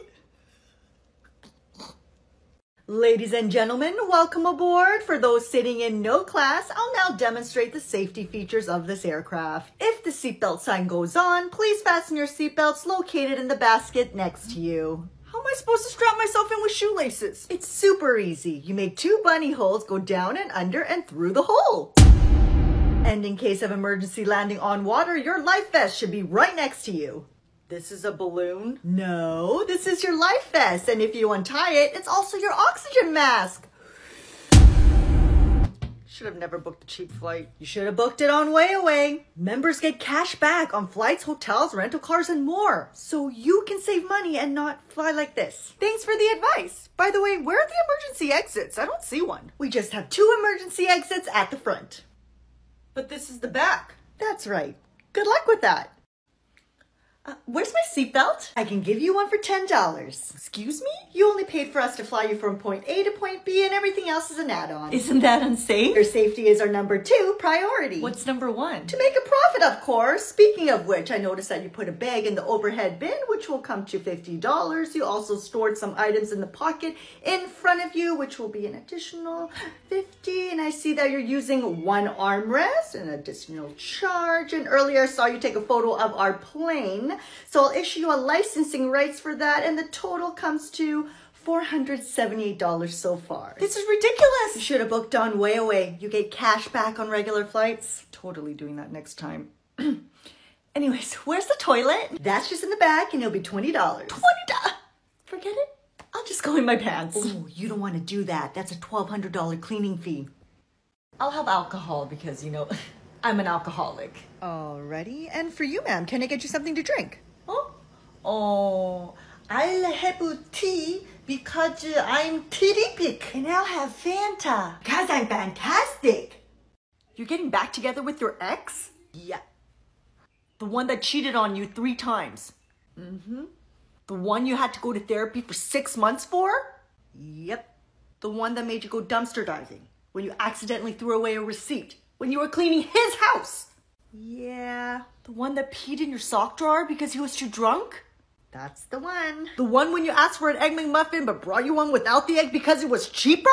Ladies and gentlemen, welcome aboard. For those sitting in no class, I'll now demonstrate the safety features of this aircraft. If the seatbelt sign goes on, please fasten your seatbelts located in the basket next to you. How am I supposed to strap myself in with shoelaces? It's super easy. You make two bunny holes go down and under and through the hole. And in case of emergency landing on water, your life vest should be right next to you. This is a balloon? No, this is your life vest. And if you untie it, it's also your oxygen mask. Should have never booked a cheap flight. You should have booked it on WayAway. Members get cash back on flights, hotels, rental cars, and more. So you can save money and not fly like this. Thanks for the advice. By the way, where are the emergency exits? I don't see one. We just have two emergency exits at the front. But this is the back. That's right. Good luck with that. Uh, where's my seatbelt? I can give you one for $10. Excuse me? You only paid for us to fly you from point A to point B and everything else is an add-on. Isn't that unsafe? Your safety is our number two priority. What's number one? To make a profit, of course. Speaking of which, I noticed that you put a bag in the overhead bin, which will come to $50. You also stored some items in the pocket in front of you, which will be an additional 50 And I see that you're using one armrest, an additional charge. And earlier I saw you take a photo of our plane. So I'll issue you a licensing rights for that and the total comes to $478 so far. This is ridiculous. You should have booked on WayAway. You get cash back on regular flights. Totally doing that next time. <clears throat> Anyways, where's the toilet? That's just in the back and it'll be $20. $20? Forget it. I'll just go in my pants. Oh, you don't want to do that. That's a $1,200 cleaning fee. I'll have alcohol because, you know, <laughs> I'm an alcoholic. Alrighty. And for you, ma'am, can I get you something to drink? Oh, oh, I'll have tea because I'm terrific. And I'll have Fanta because I'm fantastic. You're getting back together with your ex? Yeah. The one that cheated on you three times. Mm-hmm. The one you had to go to therapy for six months for? Yep. The one that made you go dumpster diving when you accidentally threw away a receipt when you were cleaning his house. Yeah. The one that peed in your sock drawer because he was too drunk? That's the one. The one when you asked for an egg McMuffin but brought you one without the egg because it was cheaper?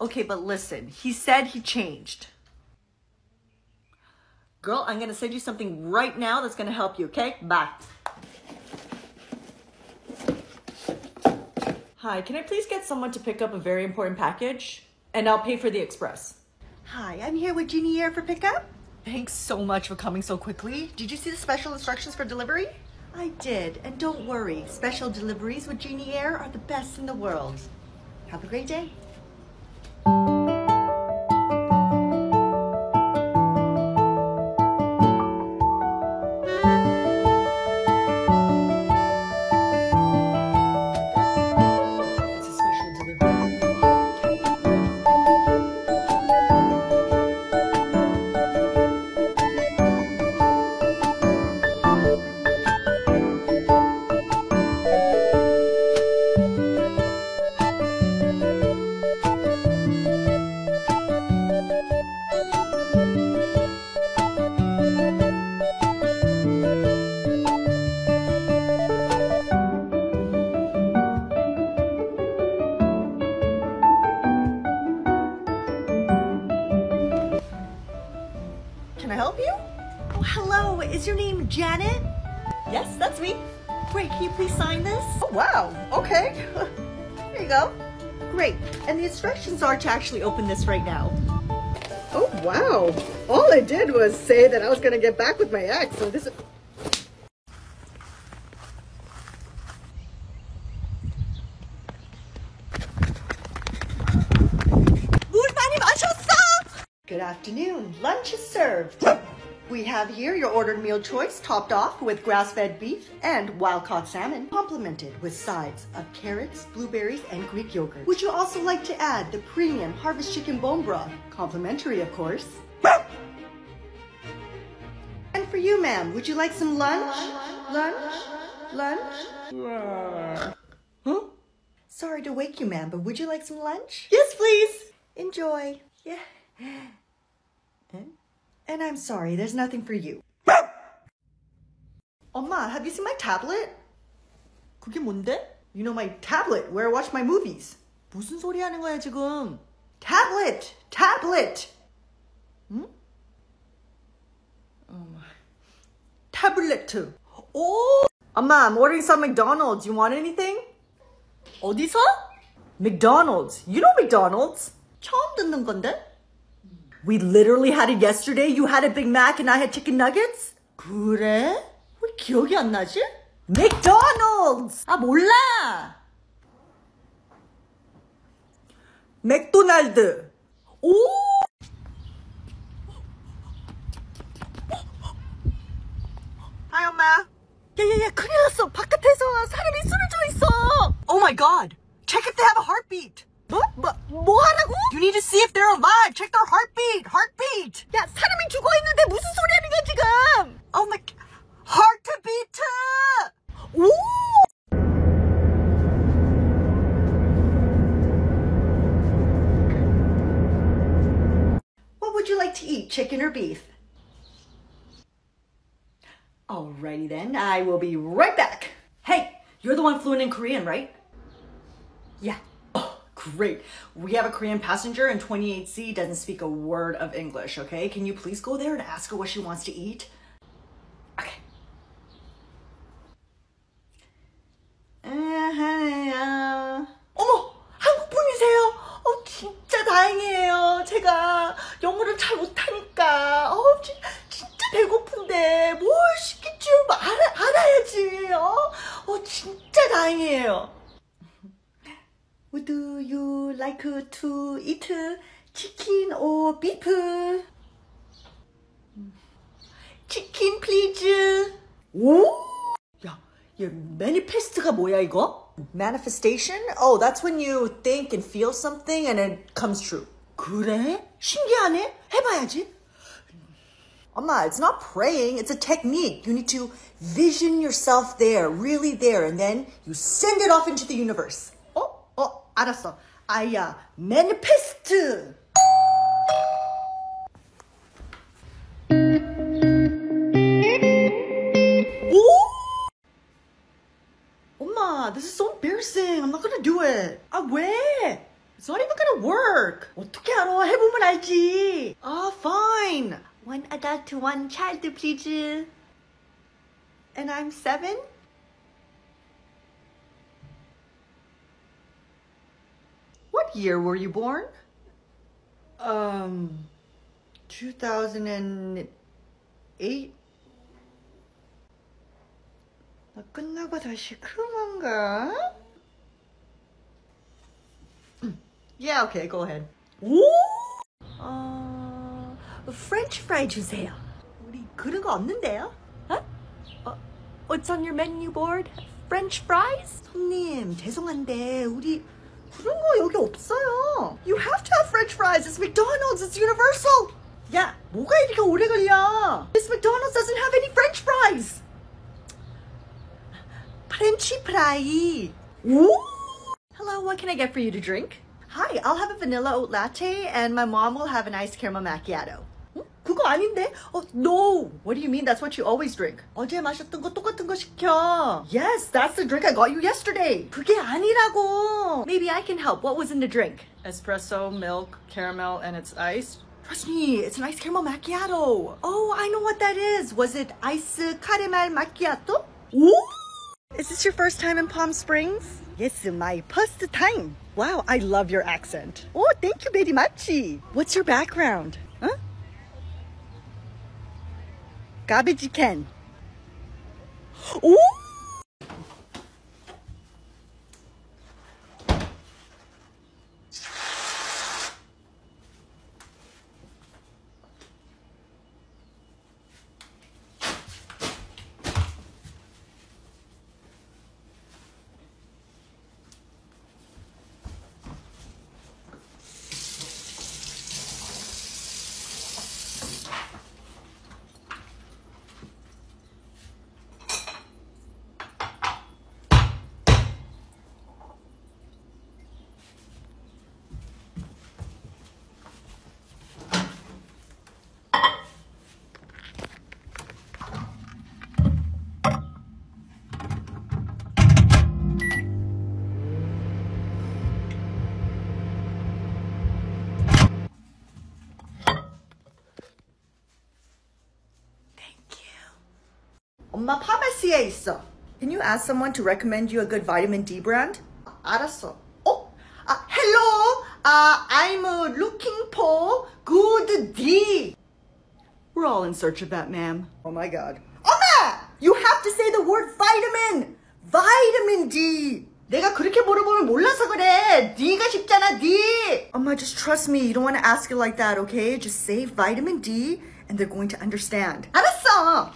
Okay, but listen, he said he changed. Girl, I'm gonna send you something right now that's gonna help you, okay? Bye. Hi, can I please get someone to pick up a very important package? And I'll pay for the express. Hi, I'm here with Jeenie Air for pickup. Thanks so much for coming so quickly. Did you see the special instructions for delivery? I did, and don't worry, special deliveries with Jeenie Air are the best in the world. Have a great day. Actually open this right now. Oh, wow. All I did was say that I was going to get back with my ex, so this ordered meal choice topped off with grass-fed beef and wild-caught salmon, complemented with sides of carrots, blueberries, and Greek yogurt. Would you also like to add the premium harvest chicken bone broth? Complimentary, of course. And for you, ma'am, would you like some lunch? Lunch? Lunch? Huh? Sorry to wake you, ma'am, but would you like some lunch? Yes, please. Enjoy. Yeah. And I'm sorry, there's nothing for you. 엄마, have you seen my tablet? 그게 뭔데? You know my tablet where I watch my movies. 무슨 소리 하는 거야 지금? Tablet, tablet. 응? Oh Tablet. 오! 엄마, I'm ordering some McDonald's. You want anything? 어디서? McDonald's. You know McDonald's. 처음 듣는 건데? We literally had it yesterday. You had a Big Mac and I had chicken nuggets? 그래? 왜 기억이 안 나지? McDonald's! 아, 몰라! 맥도날드. 오! 하이, 엄마. 야야야, 큰일 났어. 바깥에서 사람이 쓰러져 있어. Oh my god. Check if they have a heartbeat. 뭐? 뭐, 뭐 하라고? You need to see if they're alive. Check their heartbeat. Heartbeat. 야, 사람이 죽어 있는데 무슨 소리 하는 거야, 지금? Oh my, heartbeat. 오! What would you like to eat, chicken or beef? Alrighty then, I will be right back. Hey, you're the one fluent in Korean, right? Yeah. Oh, great. We have a Korean passenger and 28C doesn't speak a word of English, okay? Can you please go there and ask her what she wants to eat? Okay. 아하야. 어머! 한국 분이세요? 어, 진짜 다행이에요. 제가 영어를 잘 못하니까. 어, 진, 진짜 배고픈데 뭘 시킬지 알아, 알아야지. 어? 어, 진짜 다행이에요. Would you like to eat chicken or beef? Chicken, please. 오? 야, 얘 manifest가 뭐야 이거? Manifestation? Oh, that's when you think and feel something and it comes true. 그래? 신기하네. 해봐야지. 엄마, it's not praying. It's a technique. You need to vision yourself there, really there, and then you send it off into the universe. 어? 어, 알았어. 아야, manifest. 오! 엄마, this is so embarrassing. I'm not gonna do it. 아, 왜? It's not even gonna work. 어떻게 알아? 해보면 알지. 아, fine. One adult to one child, please. And I'm seven? year were you born? Um, 2008? 나 끝나고 다시 그만가? <clears throat> Yeah, okay, go ahead. 오! 어, French fry 주세요. 우리 그런 거 없는데요? 어? 어, What's on your menu board? French fries? 손님, 죄송한데 우리 그런 거 여기 없어요. You have to have French fries. It's McDonald's. It's universal. 야, 뭐가 이렇게 오래 걸려? This McDonald's doesn't have any French fries. 프렌치 프라이. 오! Hello, what can I get for you to drink? Hi, I'll have a vanilla oat latte and my mom will have an iced caramel macchiato. 어? 그거 아닌데? 어, no. What do you mean? That's what you always drink. 어제 마셨던 거 똑같은 거 시켜. Yes, that's the drink I got you yesterday. 그게 아니라고. Maybe I can help. What was in the drink? Espresso, milk, caramel, and it's iced. Trust me, it's an iced caramel macchiato. Oh, I know what that is. Was it ice caramel macchiato? Ooh! Is this your first time in Palm Springs? Yes, my first time. Wow, I love your accent. Oh, thank you very much. What's your background? Garbage can. Ooh! 엄마 파마시에 있어. Can you ask someone to recommend you a good vitamin D brand? 알았어. 어? 아, hello. Uh, I'm uh, looking for good D. We're all in search of that, ma'am. Oh my god. 엄마! You have to say the word vitamin. Vitamin D. 내가 그렇게 물어보면 몰라서 그래. D가 쉽잖아, D. 엄마, just trust me. You don't want to ask it like that, okay? Just say vitamin D and they're going to understand. 알았어.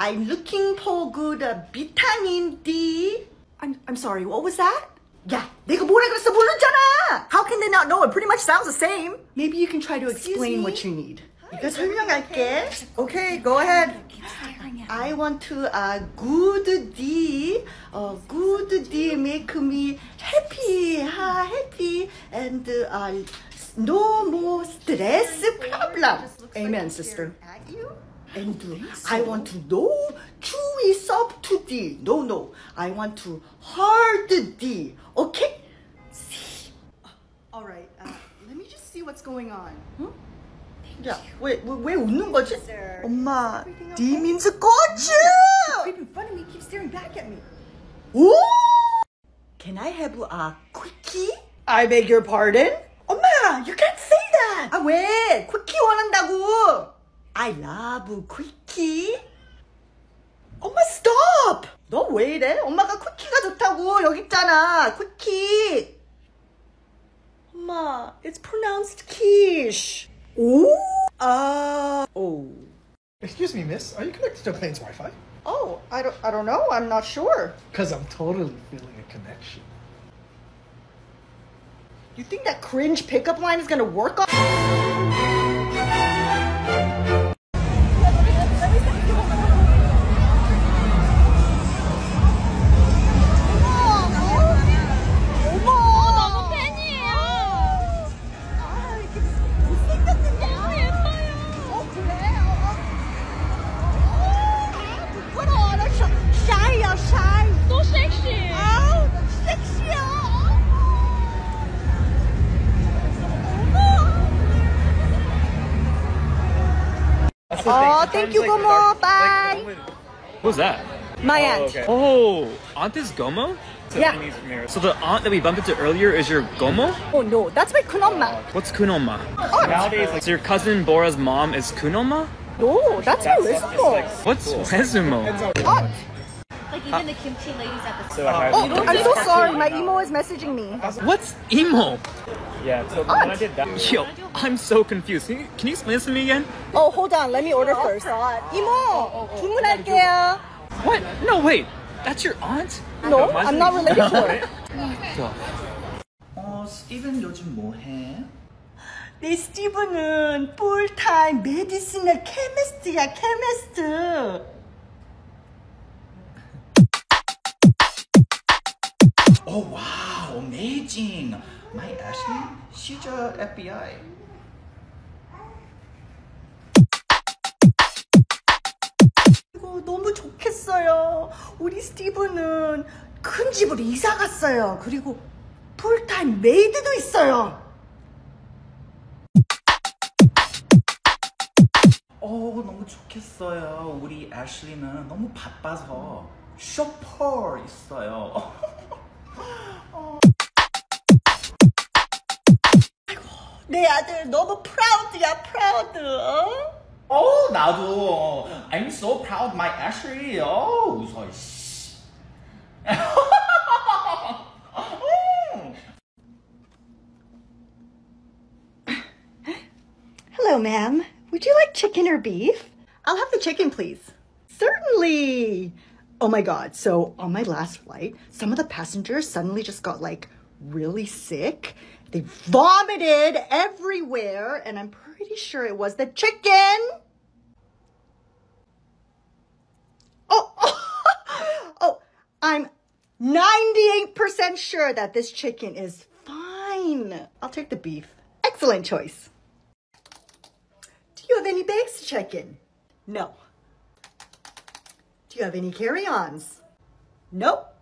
I'm looking for good uh, vitamin D. I'm, I'm sorry, what was that? 야, 내가 뭐라 그랬어 모르잖아. How can they not know? It pretty much sounds the same. Maybe you can try to explain what you need. 이거 설명할게. Okay, go ahead. I want to uh, good D, uh, good D make me happy, uh, happy, and uh, no more stress problem. Amen, sister. And I want to know chewy soft D. No, no. I want to hard D. Okay? See. All right. Uh, let me just see what's going on. Hmm? 야, 왜, 왜, 왜 웃는 거지? 엄마, D means coach! Creep in front of me, keep staring back at me. 오! Can I have a quickie? I beg your pardon? 엄마, you can't say that! 아, 왜? quickie 원한다고! I love 쿠키. 엄마 stop. 너 왜 이래? 엄마가 쿠키가 좋다고 여기 있잖아. 쿠키. 엄마, it's pronounced quiche. 오. Ah. Oh. Excuse me, miss. Are you connected to plane's Wi-Fi? Oh, I don't, I don't know. I'm not sure. Because I'm totally feeling a connection. You think that cringe pickup line is going to work on? Who's that? My oh, aunt. okay. Oh, aunt is Gomo? Yeah. So the aunt that we bumped into earlier is your Gomo? Oh no, that's my kunoma. What's Kunoma? Aunt. Nowadays, like, so your cousin Bora's mom is Kunoma? No, that's my Resumo. What's Resumo? Aunt. Like even the kimchi ladies episode. So I Oh, have- I'm so sorry. My emo is messaging me. What's emo? Yeah, so when I did that. Yo, I'm so confused. Can you, can you explain this to me again? Oh, hold on. Let me order first. 이모, 주문할게요. What? No, wait. That's your aunt? No, I'm not related to her. <laughs> 어, 스티븐 요즘 뭐 해? 내 스티븐은 풀타임 메디시널 케미스트야, 케미스트. Oh wow, amazing. My Ashley, she's a FBI. 이거 너무 좋겠어요. 우리 스티븐은 큰 집으로 이사 갔어요. 그리고 풀타임 메이드도 있어요. 어, 너무 좋겠어요. 우리 애슐리는 너무 바빠서 쇼퍼 있어요. <laughs> <gasps> 내 아들 너무 프라우드야, 프라우드. 어, 나도. I'm so proud my Ashley. 어, 웃어. 씨. <laughs> Hello, ma'am. Would you like chicken or beef? I'll have the chicken, please. Certainly. Oh my god. So, on my last flight, some of the passengers suddenly just got like really sick. They vomited everywhere, and I'm pretty sure it was the chicken. Oh, oh, <laughs> oh I'm 98% sure that this chicken is fine. I'll take the beef. Excellent choice. Do you have any bags to check in? No. Do you have any carry ons? Nope.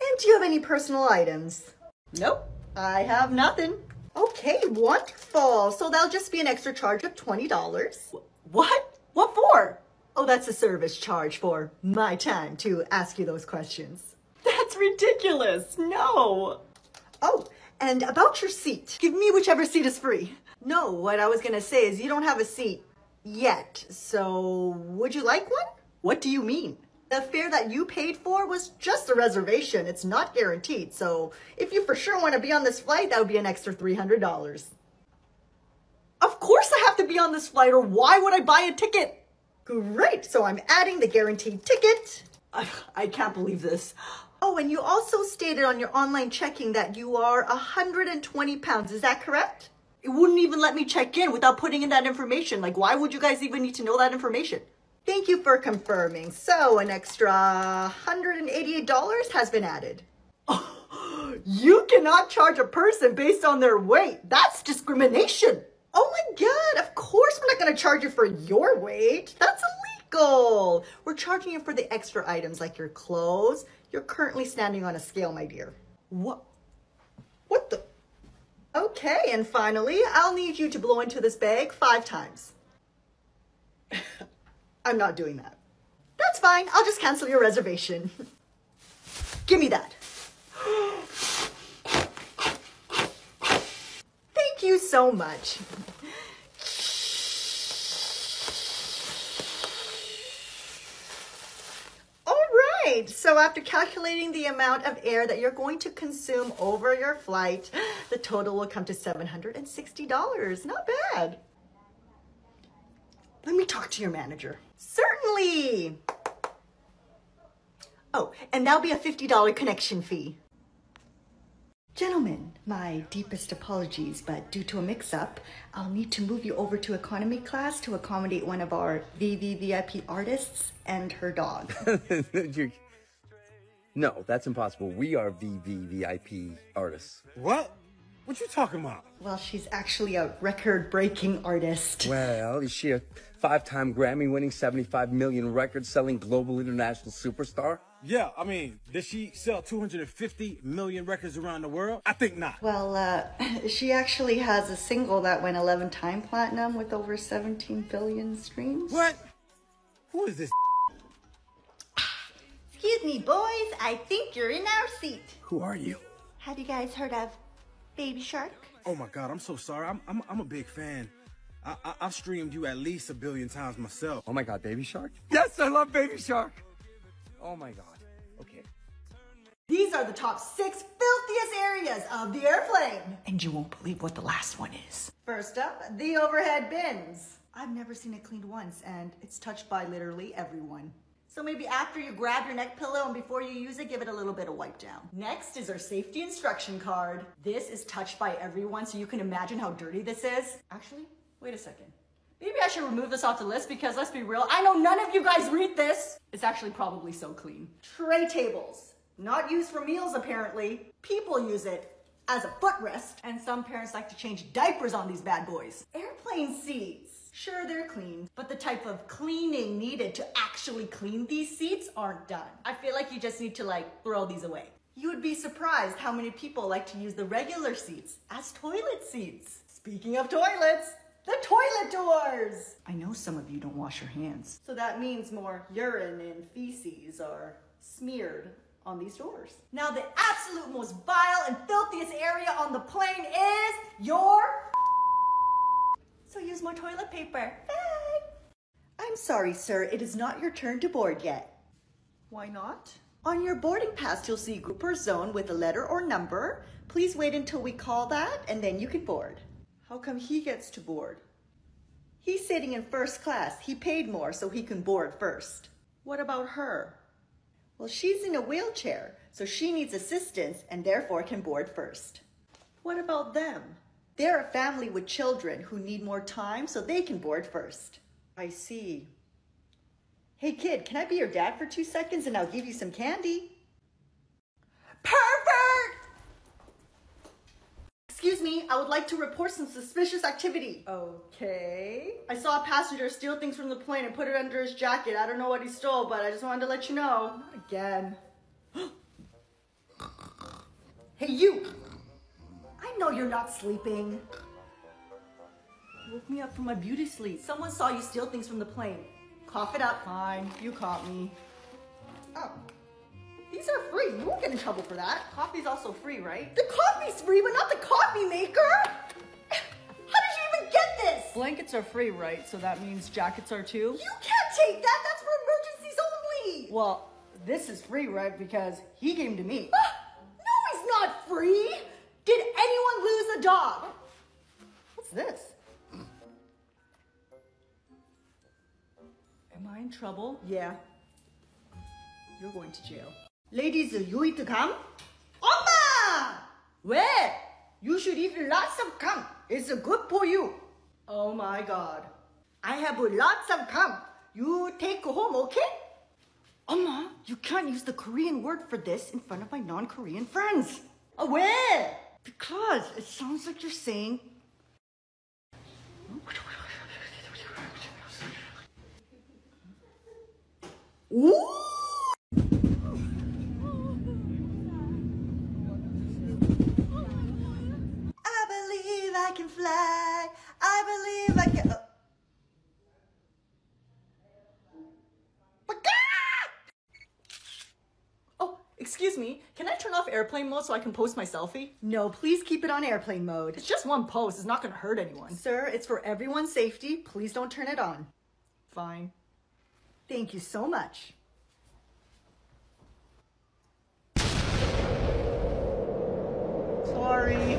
And do you have any personal items? Nope. I have nothing. Okay, wonderful. So that'll just be an extra charge of $20. What? What for? Oh, that's a service charge for my time to ask you those questions. That's ridiculous. No. Oh, and about your seat. Give me whichever seat is free. No, what I was gonna say is you don't have a seat yet. So, would you like one? What do you mean? The fare that you paid for was just a reservation. It's not guaranteed. So, if you for sure want to be on this flight, that would be an extra $300. Of course I have to be on this flight, or why would I buy a ticket? Great, so I'm adding the guaranteed ticket. I, I can't believe this. Oh, and you also stated on your online checking that you are 120 pounds. Is that correct? It wouldn't even let me check in without putting in that information. Like, why would you guys even need to know that information? Thank you for confirming. So, an extra $188 has been added. <laughs> You cannot charge a person based on their weight. That's discrimination. Oh my god, of course we're not going to charge you for your weight. That's illegal. We're charging you for the extra items like your clothes. You're currently standing on a scale, my dear. What? What the? Okay, and finally, I'll need you to blow into this bag five times. <laughs> I'm not doing that. That's fine. I'll just cancel your reservation. <laughs> Give me that. <gasps> Thank you so much. <laughs> So after calculating the amount of air that you're going to consume over your flight, <gasps> the total will come to $760. Not bad. Let me talk to your manager. Certainly. Oh, and that'll be a $50 connection fee. Gentlemen, my deepest apologies, but due to a mix-up, I'll need to move you over to economy class to accommodate one of our VVVIP artists and her dog. <laughs> No, that's impossible. We are VVVIP artists. What? What you talking about? Well, she's actually a record-breaking artist. Well, is she a five-time Grammy-winning, 75 million record-selling global international superstar? Yeah, I mean, did she sell 250 million records around the world? I think not. Well, uh, <laughs> she actually has a single that went 11 time platinum with over 17 billion streams. What? Who is this? <sighs> Excuse me, boys. I think you're in our seat. Who are you? Have you guys heard of Baby Shark? Oh my God, I'm so sorry. I'm I'm, I'm a big fan. I, I I've streamed you at least a billion times myself. Oh my God, Baby Shark? Yes, I love Baby Shark. Oh my God. Okay. These are the top six filthiest areas of the airplane. And you won't believe what the last one is. First up, the overhead bins. I've never seen it cleaned once, and it's touched by literally everyone. So maybe after you grab your neck pillow and before you use it, give it a little bit of wipe down. Next is our safety instruction card. This is touched by everyone, so you can imagine how dirty this is. Actually, wait a second. Maybe I should remove this off the list because let's be real, I know none of you guys read this. It's actually probably so clean. Tray tables. Not used for meals apparently. People use it as a footrest, and some parents like to change diapers on these bad boys. Airplane seats. Sure, they're clean, but the type of cleaning needed to actually clean these seats aren't done. I feel like you just need to like throw these away. You would be surprised how many people like to use the regular seats as toilet seats. Speaking of toilets, the toilet doors! I know some of you don't wash your hands. So that means more urine and feces are smeared on these doors. Now the absolute most vile and filthiest area on the plane is your <laughs> so use more toilet paper. Bye. I'm sorry, sir. It is not your turn to board yet. Why not? On your boarding pass, you'll see group or zone with a letter or number. Please wait until we call that and then you can board. How come he gets to board? He's sitting in first class. He paid more so he can board first. What about her? Well, she's in a wheelchair, so she needs assistance and therefore can board first. What about them? They're a family with children who need more time so they can board first. I see. Hey kid, can I be your dad for two seconds and I'll give you some candy? Pervert! Excuse me, I would like to report some suspicious activity. Okay. I saw a passenger steal things from the plane and put it under his jacket. I don't know what he stole, but I just wanted to let you know. Not again. <gasps> hey, you! I know you're not sleeping. Woke me up from my beauty sleep. Someone saw you steal things from the plane. Cough it up. Fine. You caught me. Oh. These are free. You won't get in trouble for that. Coffee's also free, right? The coffee's free, but not the coffee maker. How did you even get this? Blankets are free, right? So that means jackets are too? You can't take that. That's for emergencies only. Well, this is free, right? Because he came to me. Ah, no, he's not free. Did anyone lose a dog? What's this? Am I in trouble? Yeah. You're going to jail. Ladies, you eat gum? Oma! Well, you should eat lots of gum. It's good for you. Oh my god. I have lots of gum. You take home, okay? Oma, you can't use the Korean word for this in front of my non-Korean friends. Uh, oh, well, because it sounds like you're saying... Ooh! I can fly. I believe I can. uh. Oh, excuse me. Can I turn off airplane mode so I can post my selfie? No, please keep it on airplane mode. It's just one post. It's not going to hurt anyone. Sir, it's for everyone's safety. Please don't turn it on. Fine. Thank you so much. Sorry.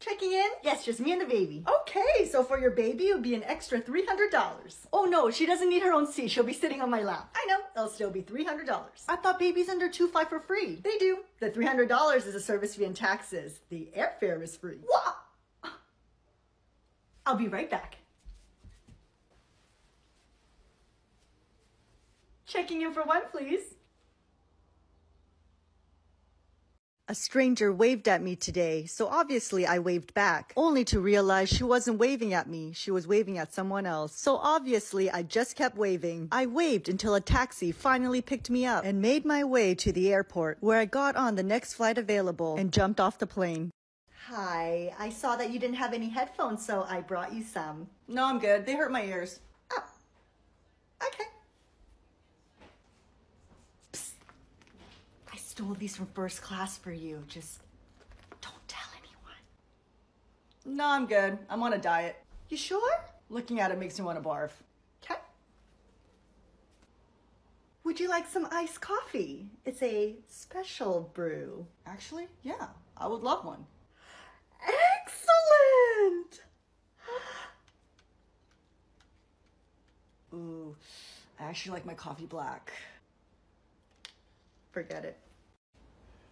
Checking in? Yes, just me and the baby. Okay, so for your baby, it would be an extra $300. Oh no, she doesn't need her own seat. She'll be sitting on my lap. I know, it'll still be $300. I thought babies under 2 fly for free. They do. The $300 is a service fee and taxes. The airfare is free. What? I'll be right back. Checking in for one, please. A stranger waved at me today, so obviously I waved back, only to realize she wasn't waving at me, she was waving at someone else. So obviously I just kept waving. I waved until a taxi finally picked me up and made my way to the airport, where I got on the next flight available and jumped off the plane. Hi, I saw that you didn't have any headphones, so I brought you some. No, I'm good. They hurt my ears. Oh, okay. Stole these from first class for you. Just don't tell anyone. No, I'm good. I'm on a diet. You sure? Looking at it makes me want to barf. Okay. Would you like some iced coffee? It's a special brew. Actually, yeah, I would love one. Excellent! Ooh, I actually like my coffee black. Forget it.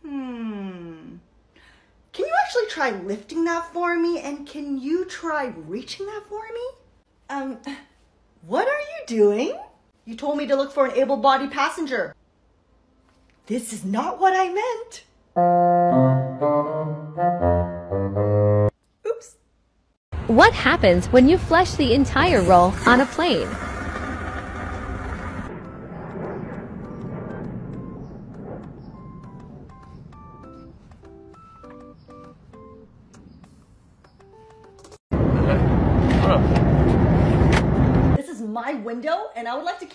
Hmm. Can you actually try lifting that for me? And can you try reaching that for me? Um, <laughs> what are you doing? You told me to look for an able bodied passenger. This is not what I meant. Oops. What happens when you flush the entire roll on a plane?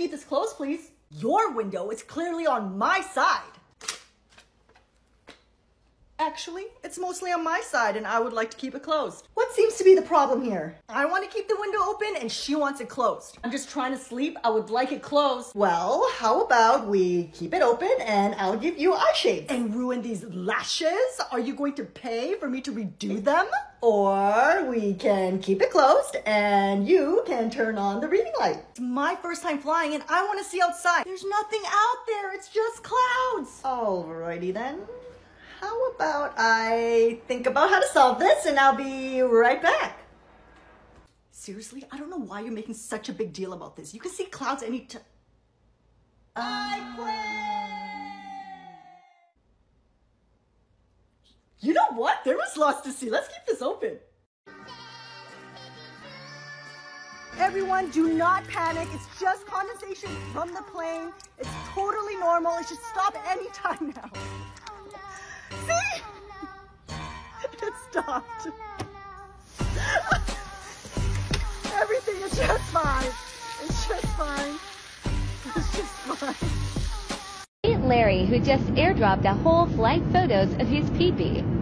Keep this closed, please. Your window is clearly on my side. Actually, it's mostly on my side, and I would like to keep it closed. What seems to be the problem here? I want to keep the window open, and she wants it closed. I'm just trying to sleep. I would like it closed. Well, how about we keep it open, and I'll give you eye shades. And ruin these lashes? Are you going to pay for me to redo them? Or we can keep it closed, and you can turn on the reading light. It's my first time flying, and I want to see outside. There's nothing out there. It's just clouds. Alrighty then. How about I think about how to solve this and I'll be right back. Seriously, I don't know why you're making such a big deal about this. You can see clouds any time. I quit! You know what? There was lots to see. Let's keep this open. Everyone, do not panic. It's just condensation from the plane. It's totally normal. It should stop anytime now. See? It stopped. Everything is just fine. It's just fine. It's just fine. Larry, who just airdropped a whole flight photos of his peepee. that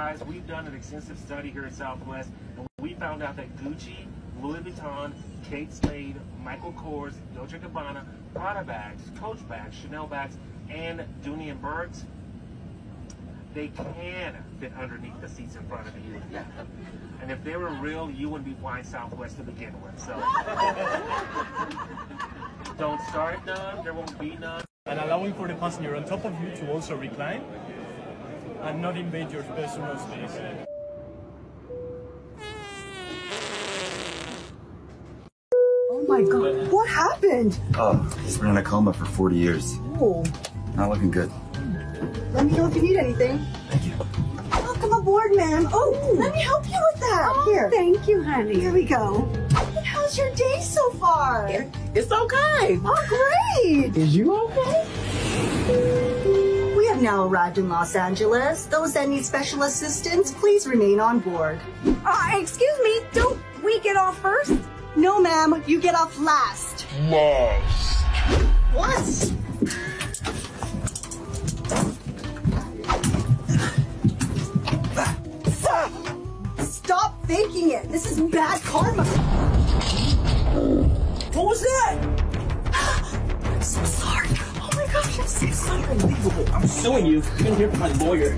guys, we've done an extensive study here at Southwest, and we found out that Gucci, Louis Vuitton, Kate Spade, Michael Kors, Dolce Gabbana, Prada bags, Coach bags, Chanel bags, and Dooney and Burks, they can fit underneath the seats in front of you. And if they were real, you wouldn't be flying Southwest to begin with. So don't start none. There won't be none. And allowing for the passenger on top of you to also recline and not invade your personal space. Oh my god, what happened? Oh, he's been in a coma for 40 years. Oh, Not looking good. let me know if you need anything. Thank you. Oh, Welcome aboard, ma'am. Oh, let me help you with that. Oh, Here. thank you, honey. Here we go. How's your day so far? It's okay. Oh, great. Is you okay? We have now arrived in Los Angeles. Those that need special assistance, please remain on board. Uh, excuse me, don't we get off first? No, ma'am, you get off last. Last. What? Stop faking it. This is bad karma. Sorry. Unbelievable. I'm suing you. You're gonna hear from my lawyer.